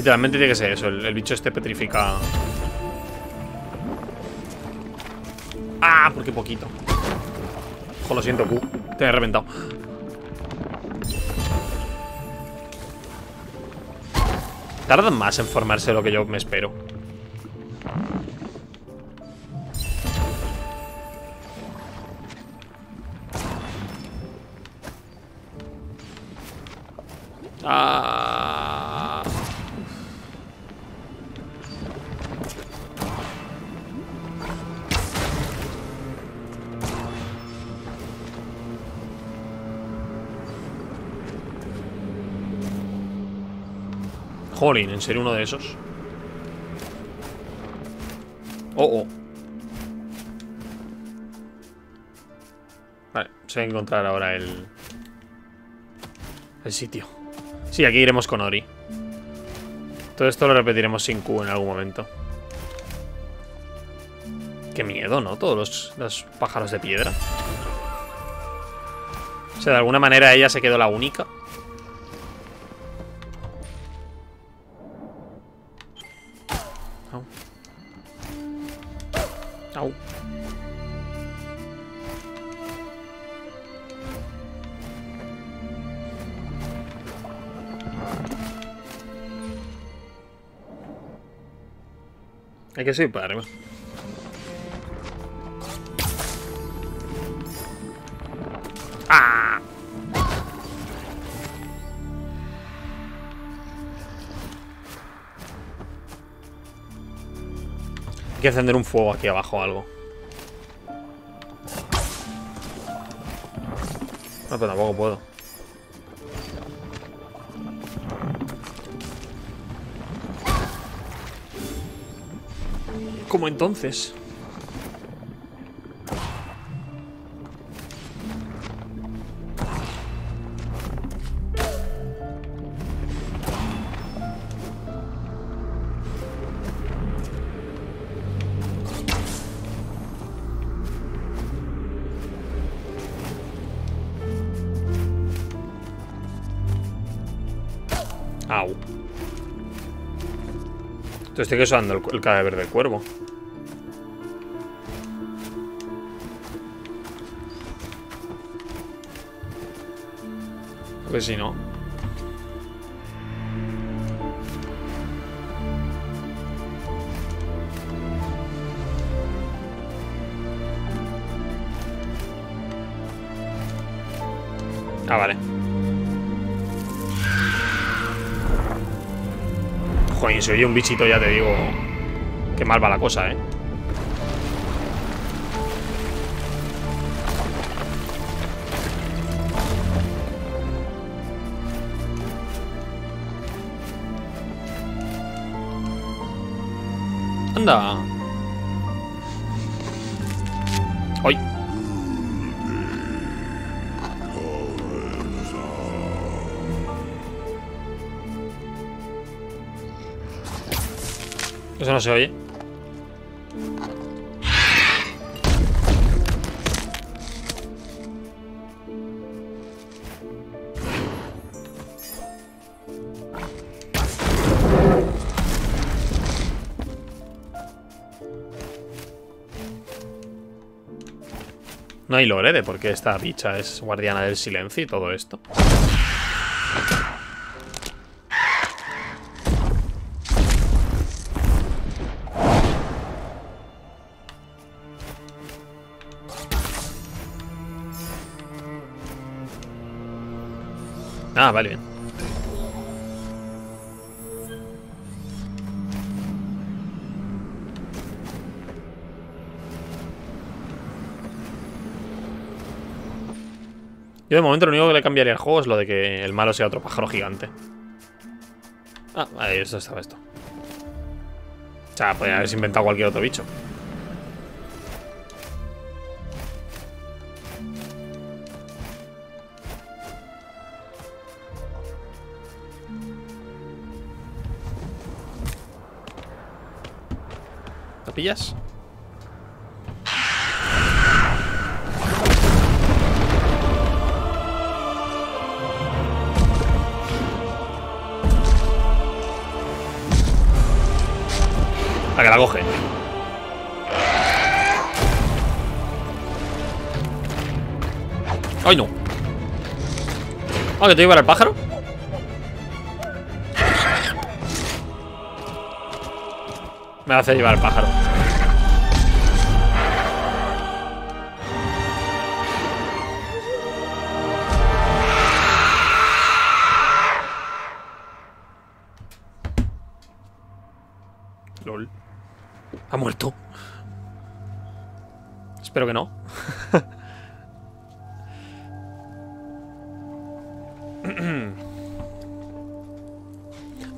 Literalmente tiene que ser eso, el, bicho este petrifica. Ah, porque poquito. Jo, lo siento, Q. Te he reventado. Tardan más en formarse de lo que yo me espero. Jolín, ¿en serio uno de esos? Oh, oh. Vale, se va a encontrar ahora el... El sitio. Sí, aquí iremos con Ori. Todo esto lo repetiremos sin Q en algún momento. Qué miedo, ¿no? Todos los, los pájaros de piedra. O sea, de alguna manera ella se quedó la única. Que subir para. ¡Ah! Hay que encender un fuego aquí abajo algo. No, pero tampoco puedo. ¿Cómo entonces? Estoy usando el, el cadáver del cuervo. Pues si no. Si oye un bichito ya te digo que mal va la cosa, ¿eh? Anda. Eso no se oye. No hay lore de por qué esta bicha es guardiana del silencio y todo esto. Ah, vale, bien. Yo de momento lo único que le cambiaría al juego es lo de que el malo sea otro pájaro gigante. Ah, ahí eso estaba esto. O sea, podría haberse inventado cualquier otro bicho. Ah, que te llevar el pájaro. Me hace llevar el pájaro.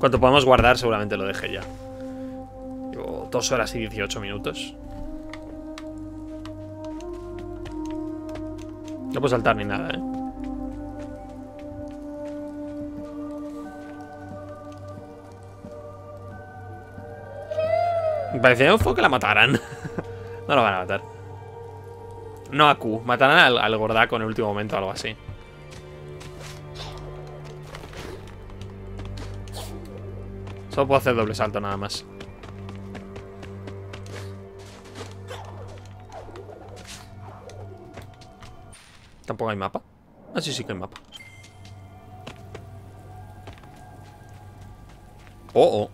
Cuanto podamos guardar, seguramente lo deje ya. Llevo dos horas y 18 minutos. No puedo saltar ni nada, ¿eh? Me parecía un poco que la mataran. [LAUGHS] no lo van a matar. No a Q. Matarán al, al gordaco en el último momento o algo así. Solo puedo hacer doble salto nada más. Tampoco hay mapa. Ah, sí, que hay mapa. Oh, oh.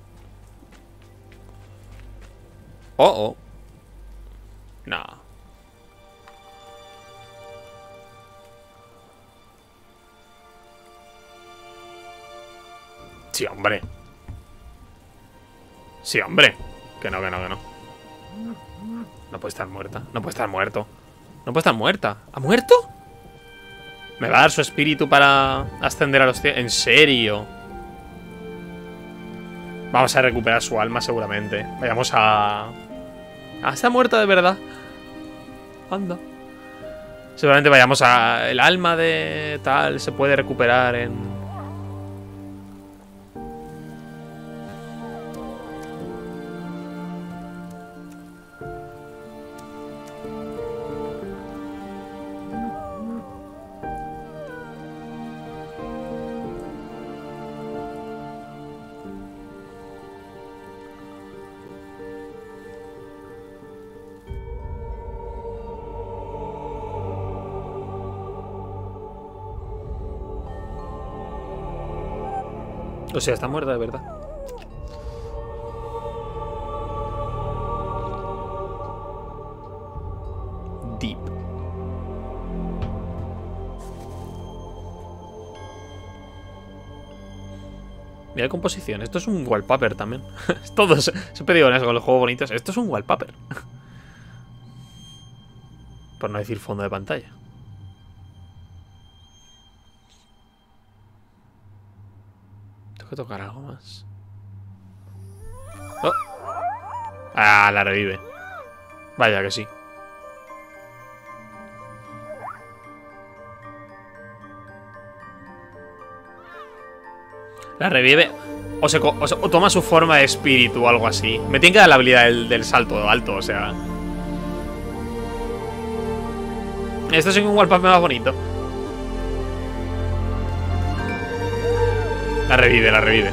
Oh, oh. Sí, hombre. Sí, hombre. Que no, que no, que no. No puede estar muerta. No puede estar muerto. No puede estar muerta. ¿Ha muerto? Me va a dar su espíritu para ascender a los cielos. ¿En serio? Vamos a recuperar su alma seguramente. Vayamos a... Ah, está muerta de verdad. Anda. Seguramente vayamos a... El alma de tal se puede recuperar en... O sea, está muerta de verdad. Deep. Mira composición. Esto es un wallpaper también. [LAUGHS] Todos. Siempre digo eso con los juegos bonitos. Esto es un wallpaper. [LAUGHS] Por no decir fondo de pantalla. Tocar algo más. Oh. Ah, la revive. Vaya que sí. La revive. O, se, o, se, o toma su forma de espíritu o algo así. Me tiene que dar la habilidad del, del salto alto, o sea. Esto es un wallpaper más bonito. La revive, la revive.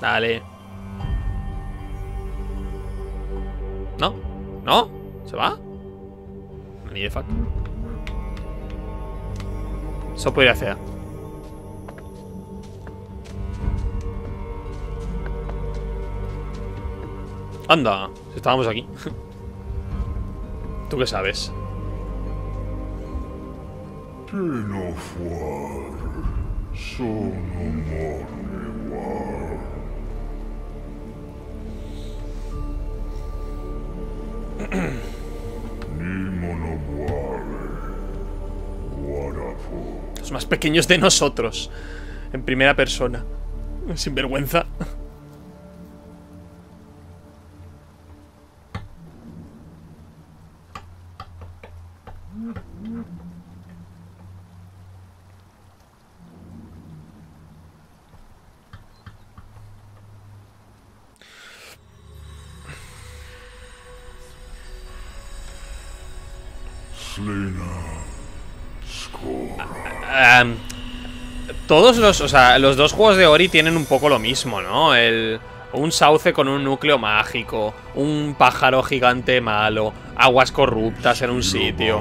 Dale. ¿No? ¿No? ¿Se va? Ni de fuck. Eso puede ir hacia. Anda, estábamos aquí. ¿Tú qué sabes? [CLEARS THROAT] Los más pequeños de nosotros. En primera persona. Sin vergüenza. Todos los, o sea, los dos juegos de Ori tienen un poco lo mismo, ¿no? El, un sauce con un núcleo mágico, un pájaro gigante malo, aguas corruptas en un sitio.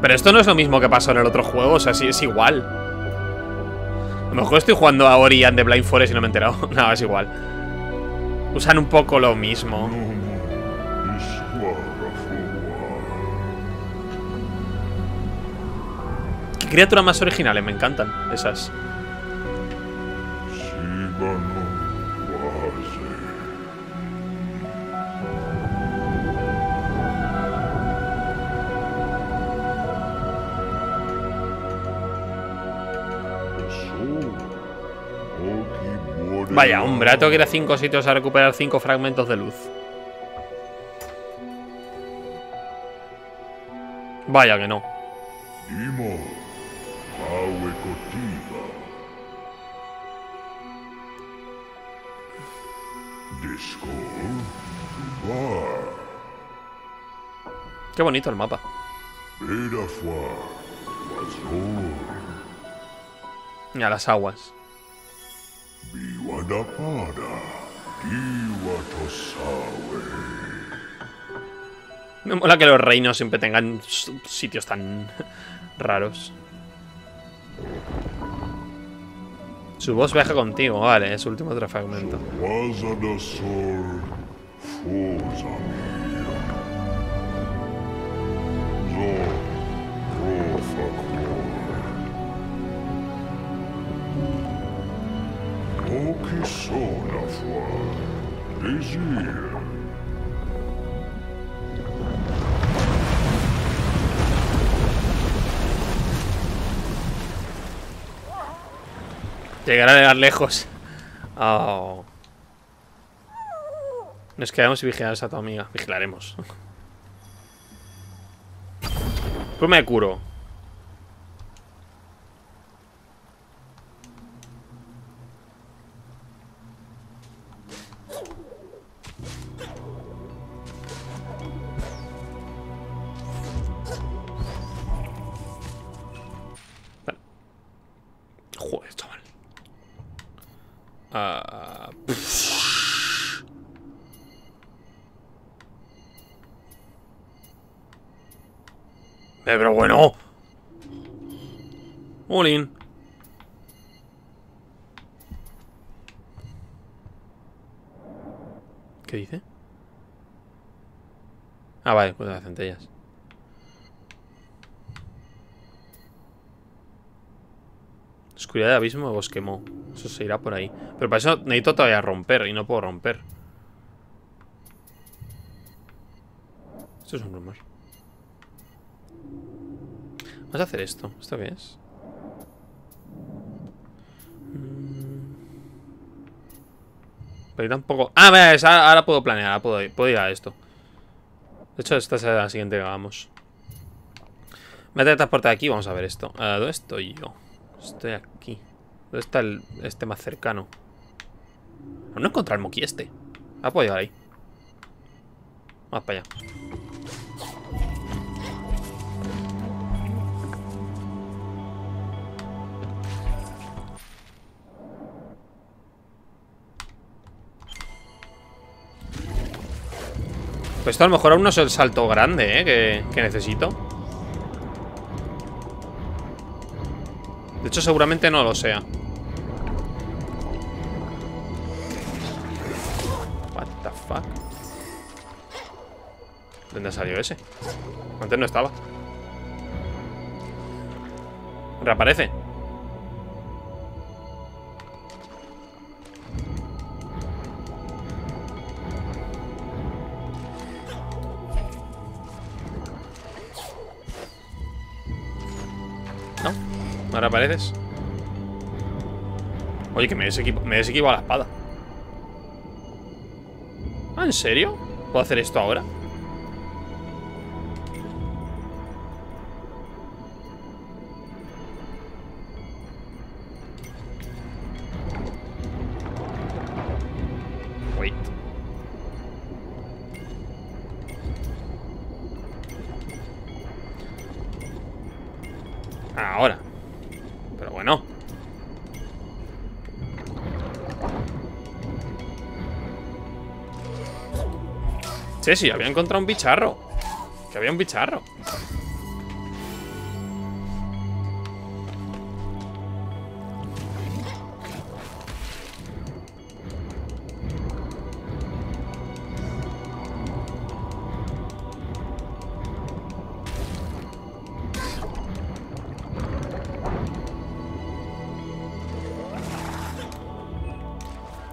Pero esto no es lo mismo que pasó en el otro juego, o sea, sí es igual. A lo mejor estoy jugando a Ori and the Blind Forest y no me he enterado. [LAUGHS] no, es igual. Usan un poco lo mismo. Criaturas más originales, me encantan esas. Vaya, hombre, ahora tengo que ir a cinco sitios a recuperar cinco fragmentos de luz. Vaya que no. Disco, Bar, Qué bonito el mapa. Wazor, Mira las aguas. Me mola que los reinos siempre tengan sitios tan [LAUGHS] raros. Su voz viaja contigo, vale, es último otro fragmento. Llegar a llegar lejos. Oh. Nos quedamos y vigilamos a tu amiga. Vigilaremos. Pues me curo. Pero bueno. Olin. ¿Qué dice? Ah, vale, pues las centellas. Oscuridad de abismo o quemó. Eso se irá por ahí. Pero para eso necesito todavía romper y no puedo romper. Esto es un rumor. Vamos a hacer esto. ¿Esto qué es? Pero tampoco... Ah, mira, ahora puedo planear, puedo, puedo ir a esto. De hecho, esta es la siguiente que hagamos. Me voy a transportar aquí, vamos a ver esto. Uh, ¿Dónde estoy yo? Estoy aquí. ¿Dónde está el, este más cercano? No he encontrado el moqui este. Ah, puedo llegar ahí. Vamos para allá. Pues esto a lo mejor aún no es el salto grande, ¿eh? Que, necesito. De hecho, seguramente no lo sea. What the fuck? ¿Dónde ha salido ese? Antes no estaba. Reaparece. Ahora apareces. Oye, que me desequivo, me desequivo a la espada. ¿Ah, en serio? ¿Puedo hacer esto ahora? Sí, sí, había encontrado un bicharro. Que había un bicharro.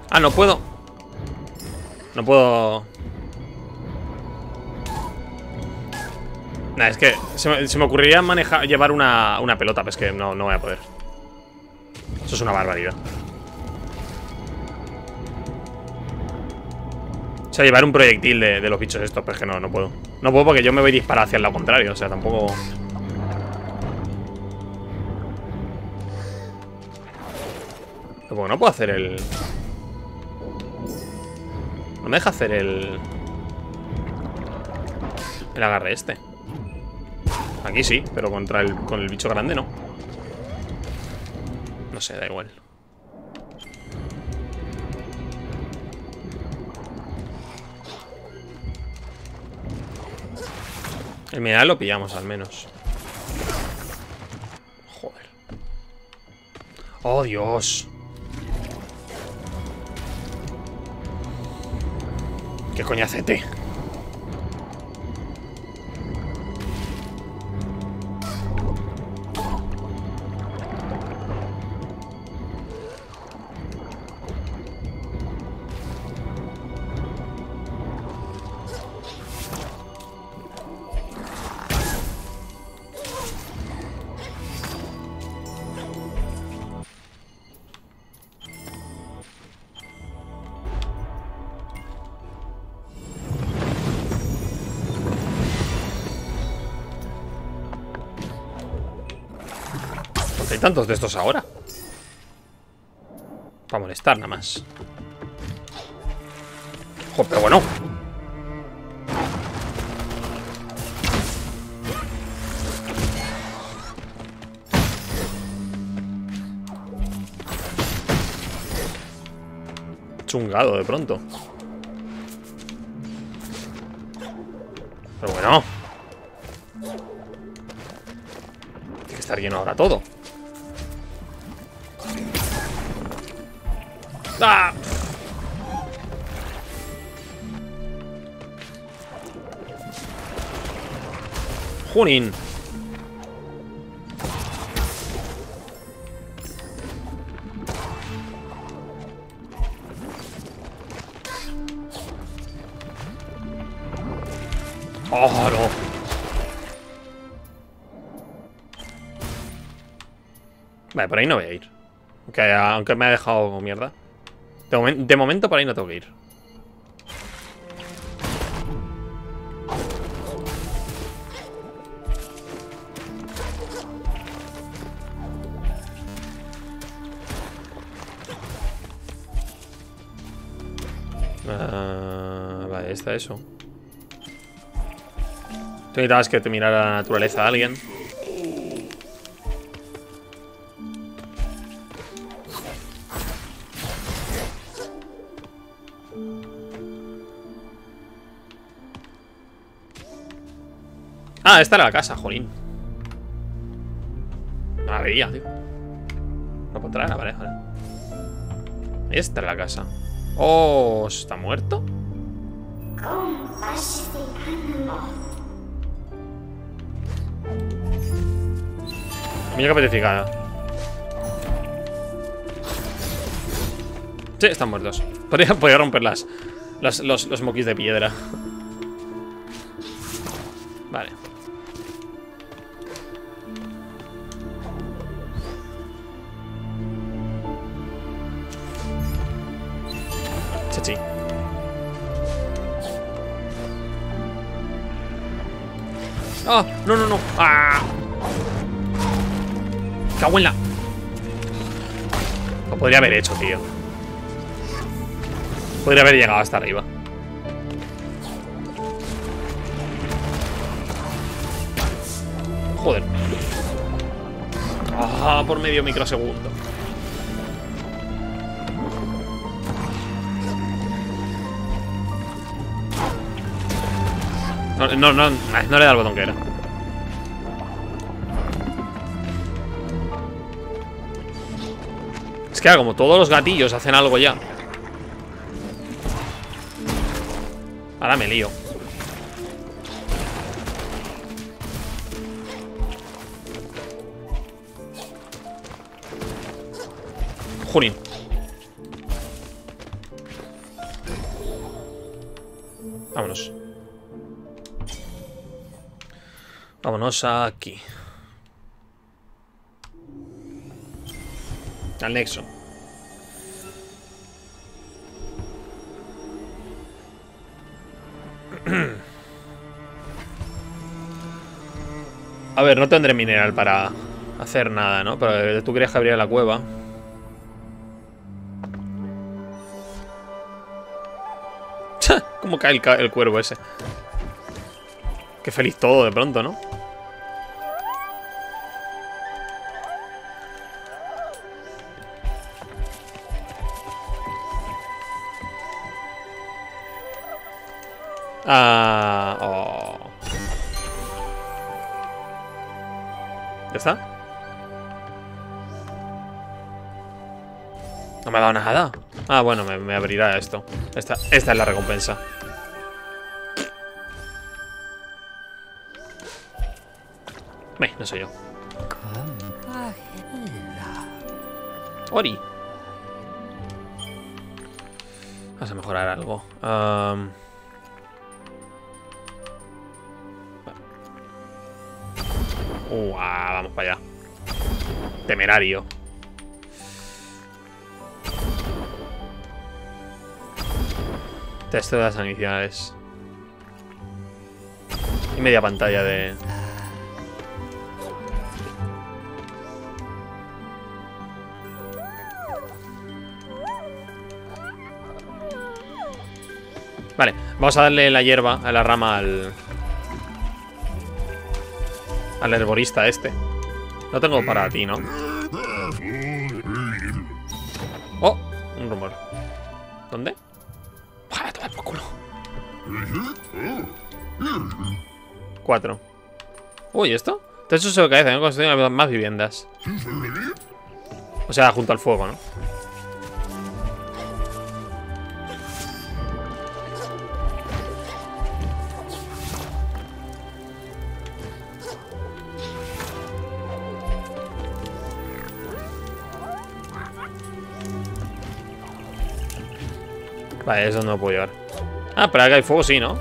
Ah, no puedo. No puedo Nah, es que se me, ocurriría manejar, llevar una, pelota, pero es que no, no voy a poder. Eso es una barbaridad. O sea, llevar un proyectil de, los bichos estos, pero es que no, no puedo. No puedo porque yo me voy a disparar hacia el lado contrario, o sea, tampoco... No puedo hacer el... No me deja hacer el... El agarre este. Aquí sí, pero contra el, con el bicho grande no. No sé, da igual. El mineral lo pillamos al menos. Joder. Oh, Dios. Qué coñacete. ¿Por qué hay tantos de estos ahora? Para molestar nada más. Joder, pero bueno. Chungado de pronto. Pero bueno. Tiene que estar lleno ahora todo. ¡Ah! Junin. ¡Oh, no! Vale, por ahí no voy a ir. Aunque, aunque me ha dejado mierda. De, momen- de momento por ahí no tengo que ir. Ah, vale, está eso. Tú necesitabas que te mirara la naturaleza a alguien. Ah, esta era la casa, jolín. No la veía, tío. No puedo entrar, vale, vale. Esta era la casa. Oh, ¿está muerto? Muñeca petrificada. Sí, están muertos. Podría, podría romper las, las- los, los moquis de piedra. Podría haber hecho, tío. Podría haber llegado hasta arriba. Joder. Por medio microsegundo. No, no, no, no le da el botón que era. Es que como todos los gatillos hacen algo ya. Ahora me lío. Junín. Vámonos. Vámonos aquí. Al nexo. [CLEARS THROAT] A ver, no tendré mineral para hacer nada, ¿no? Pero tú querías que abriera la cueva. [LAUGHS] ¿Cómo cae el, ca- el cuervo ese? Qué feliz todo de pronto, ¿no? Ah, oh. ¿Ya está? No me ha dado nada. Ah, bueno, me, me abrirá esto. Esta, esta es la recompensa. Ve, no soy yo. Ori. Vamos a mejorar algo. Am. Uh, ah, vamos para allá. Temerario. Texto de las iniciales. Y media pantalla de... Vale, vamos a darle la hierba, a la rama al... Al herborista este. No tengo para ti, ¿no? Oh, un rumor. ¿Dónde? ¡Para tomar por culo! Cuatro. Uy, ¿esto? Techo sobre cabeza, no construyen más viviendas. O sea, junto al fuego, ¿no? Vale, eso no lo puedo. Ah, pero acá hay fuego, sí, ¿no?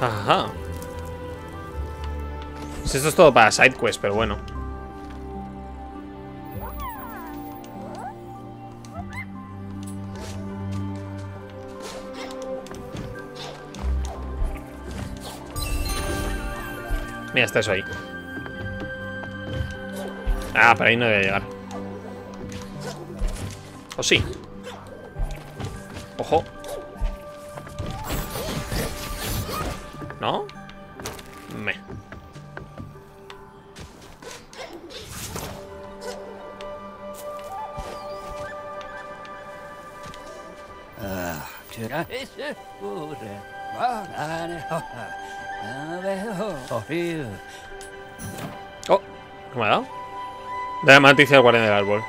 Ajá. Pues esto es todo para sidequest, pero bueno. Mira, está eso ahí. Ah, por ahí no debe llegar. ¿O sí? Da la noticia del guardián del árbol.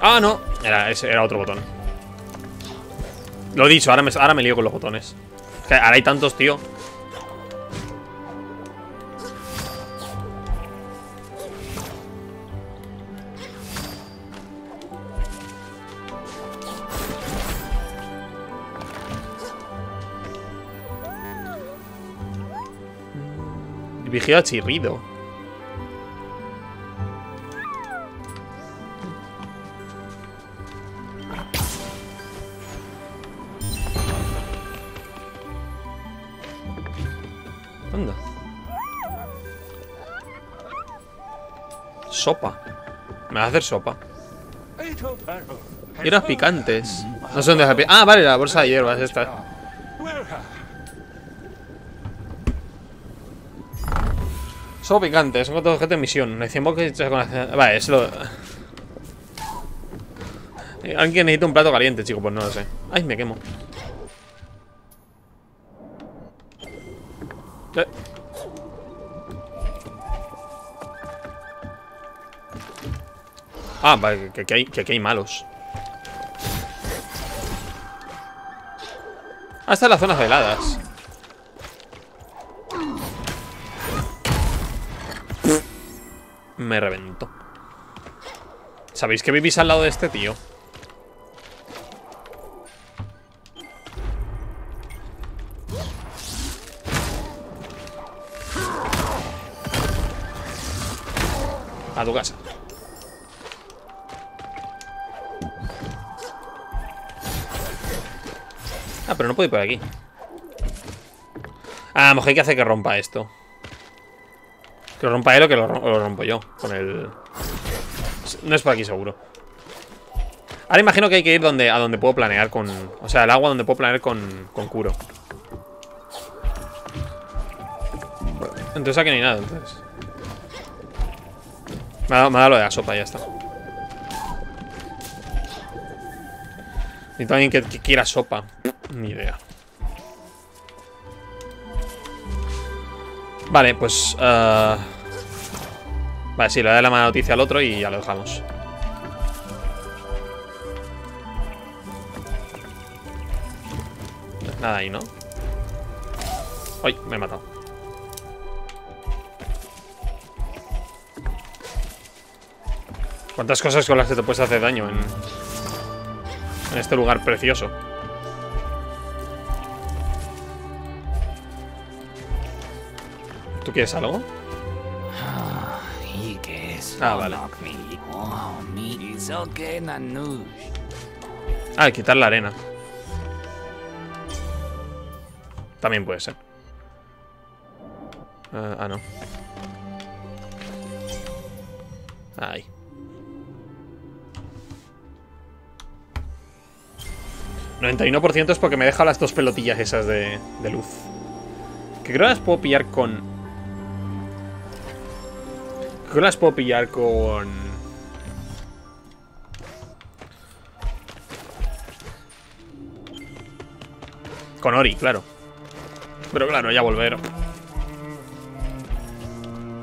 Ah, no. Era, ese era otro botón. Lo he dicho, ahora me, ahora me lío con los botones. Ahora hay tantos, tío. Vigila chirrido. Anda. Sopa. Me va a hacer sopa. Hierbas picantes. No sé dónde es Ah, vale, la bolsa de hierbas esta. Sopa picante, son otro objeto de misión. Decimos que se Vale, es lo. Alguien necesita un plato caliente, chico, pues no lo sé. Ay, me quemo. Eh. Ah, vale, que, hay, que aquí hay malos. Ah, están las zonas heladas. ¿Sabéis que vivís al lado de este tío? A tu casa. Ah, pero no puedo ir por aquí. Ah, a lo mejor hay que hacer que rompa esto. Que lo rompa él o que lo, lo rompo yo. Con el... No es por aquí seguro. Ahora imagino que hay que ir donde, a donde puedo planear con... O sea, el agua donde puedo planear con, con Kuro. Entonces aquí no hay nada, entonces. Me ha, dado, lo de la sopa, ya está. Necesito alguien que, que quiera sopa. Ni idea. Vale, pues... eh, Vale, sí, le doy la mala noticia al otro y ya lo dejamos. Nada ahí, ¿no? Uy, me he matado. ¿Cuántas cosas con las que te puedes hacer daño en, en este lugar precioso? ¿Tú quieres algo? Ah, vale. Ah, quitar la arena. También puede ser. Ah, ah no. Ahí. ¿91% es porque me deja las dos pelotillas esas de, de luz? Que creo que las puedo pillar con Creo que las puedo pillar con... Con Ori, claro. Pero claro, ya volver.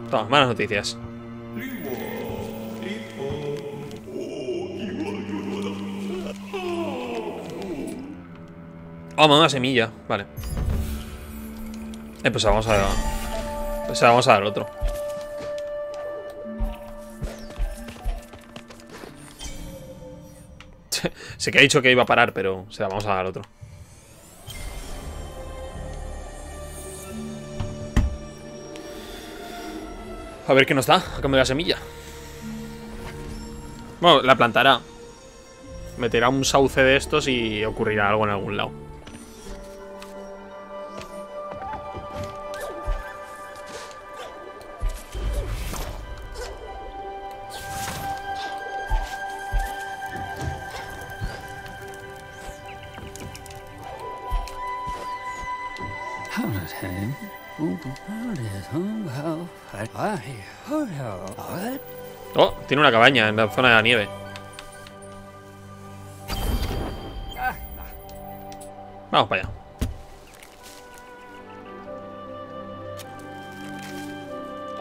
Toma, malas noticias. Oh, una semilla. Vale. Eh, pues vamos a... Pues vamos a dar otro. [LAUGHS] sé que ha dicho que iba a parar, pero... O sea, vamos a dar otro. A ver qué nos da a cambio de la semilla. Bueno, la plantará. Meterá un sauce de estos y ocurrirá algo en algún lado. Oh, tiene una cabaña en la zona de la nieve. Vamos para allá.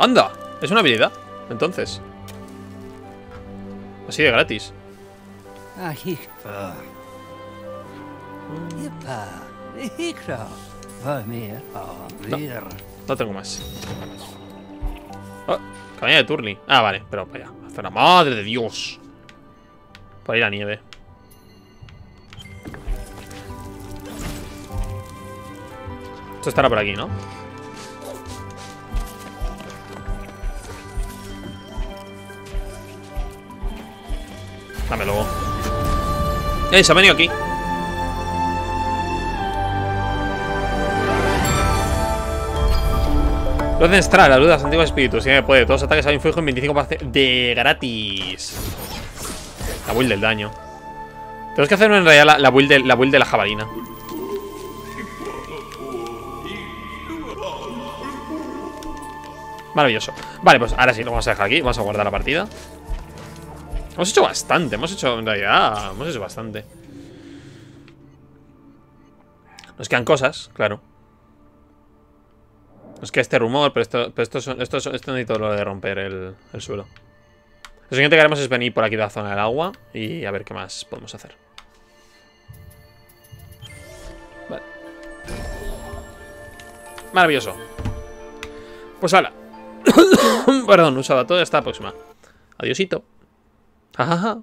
¡Anda! Es una habilidad, entonces. Así de gratis. No. No tengo más. Oh, cabaña de Turli. Ah, vale, pero para allá. Zona. ¡Madre de Dios! Por ahí la nieve. Esto estará por aquí, ¿no? Dame luego. ¡Eh! Se ha venido aquí. Luz ancestral, la luz de los antiguos espíritus. Si me puede. Todos los ataques a influjo en 25% de gratis. La build del daño. Tenemos que hacer en realidad la, la build, la build de la jabalina. Maravilloso. Vale, pues ahora sí, lo vamos a dejar aquí. Vamos a guardar la partida. Hemos hecho bastante. Hemos hecho, en realidad, hemos hecho bastante. Nos quedan cosas, claro. Nos queda este rumor, pero esto, pero esto, son- esto, esto necesito lo de romper el, el suelo. Lo siguiente que haremos es venir por aquí de la zona del agua y a ver qué más podemos hacer. Vale. Maravilloso. Pues hala. [COUGHS] Perdón, un todos. Hasta la próxima. Adiosito. Jajaja.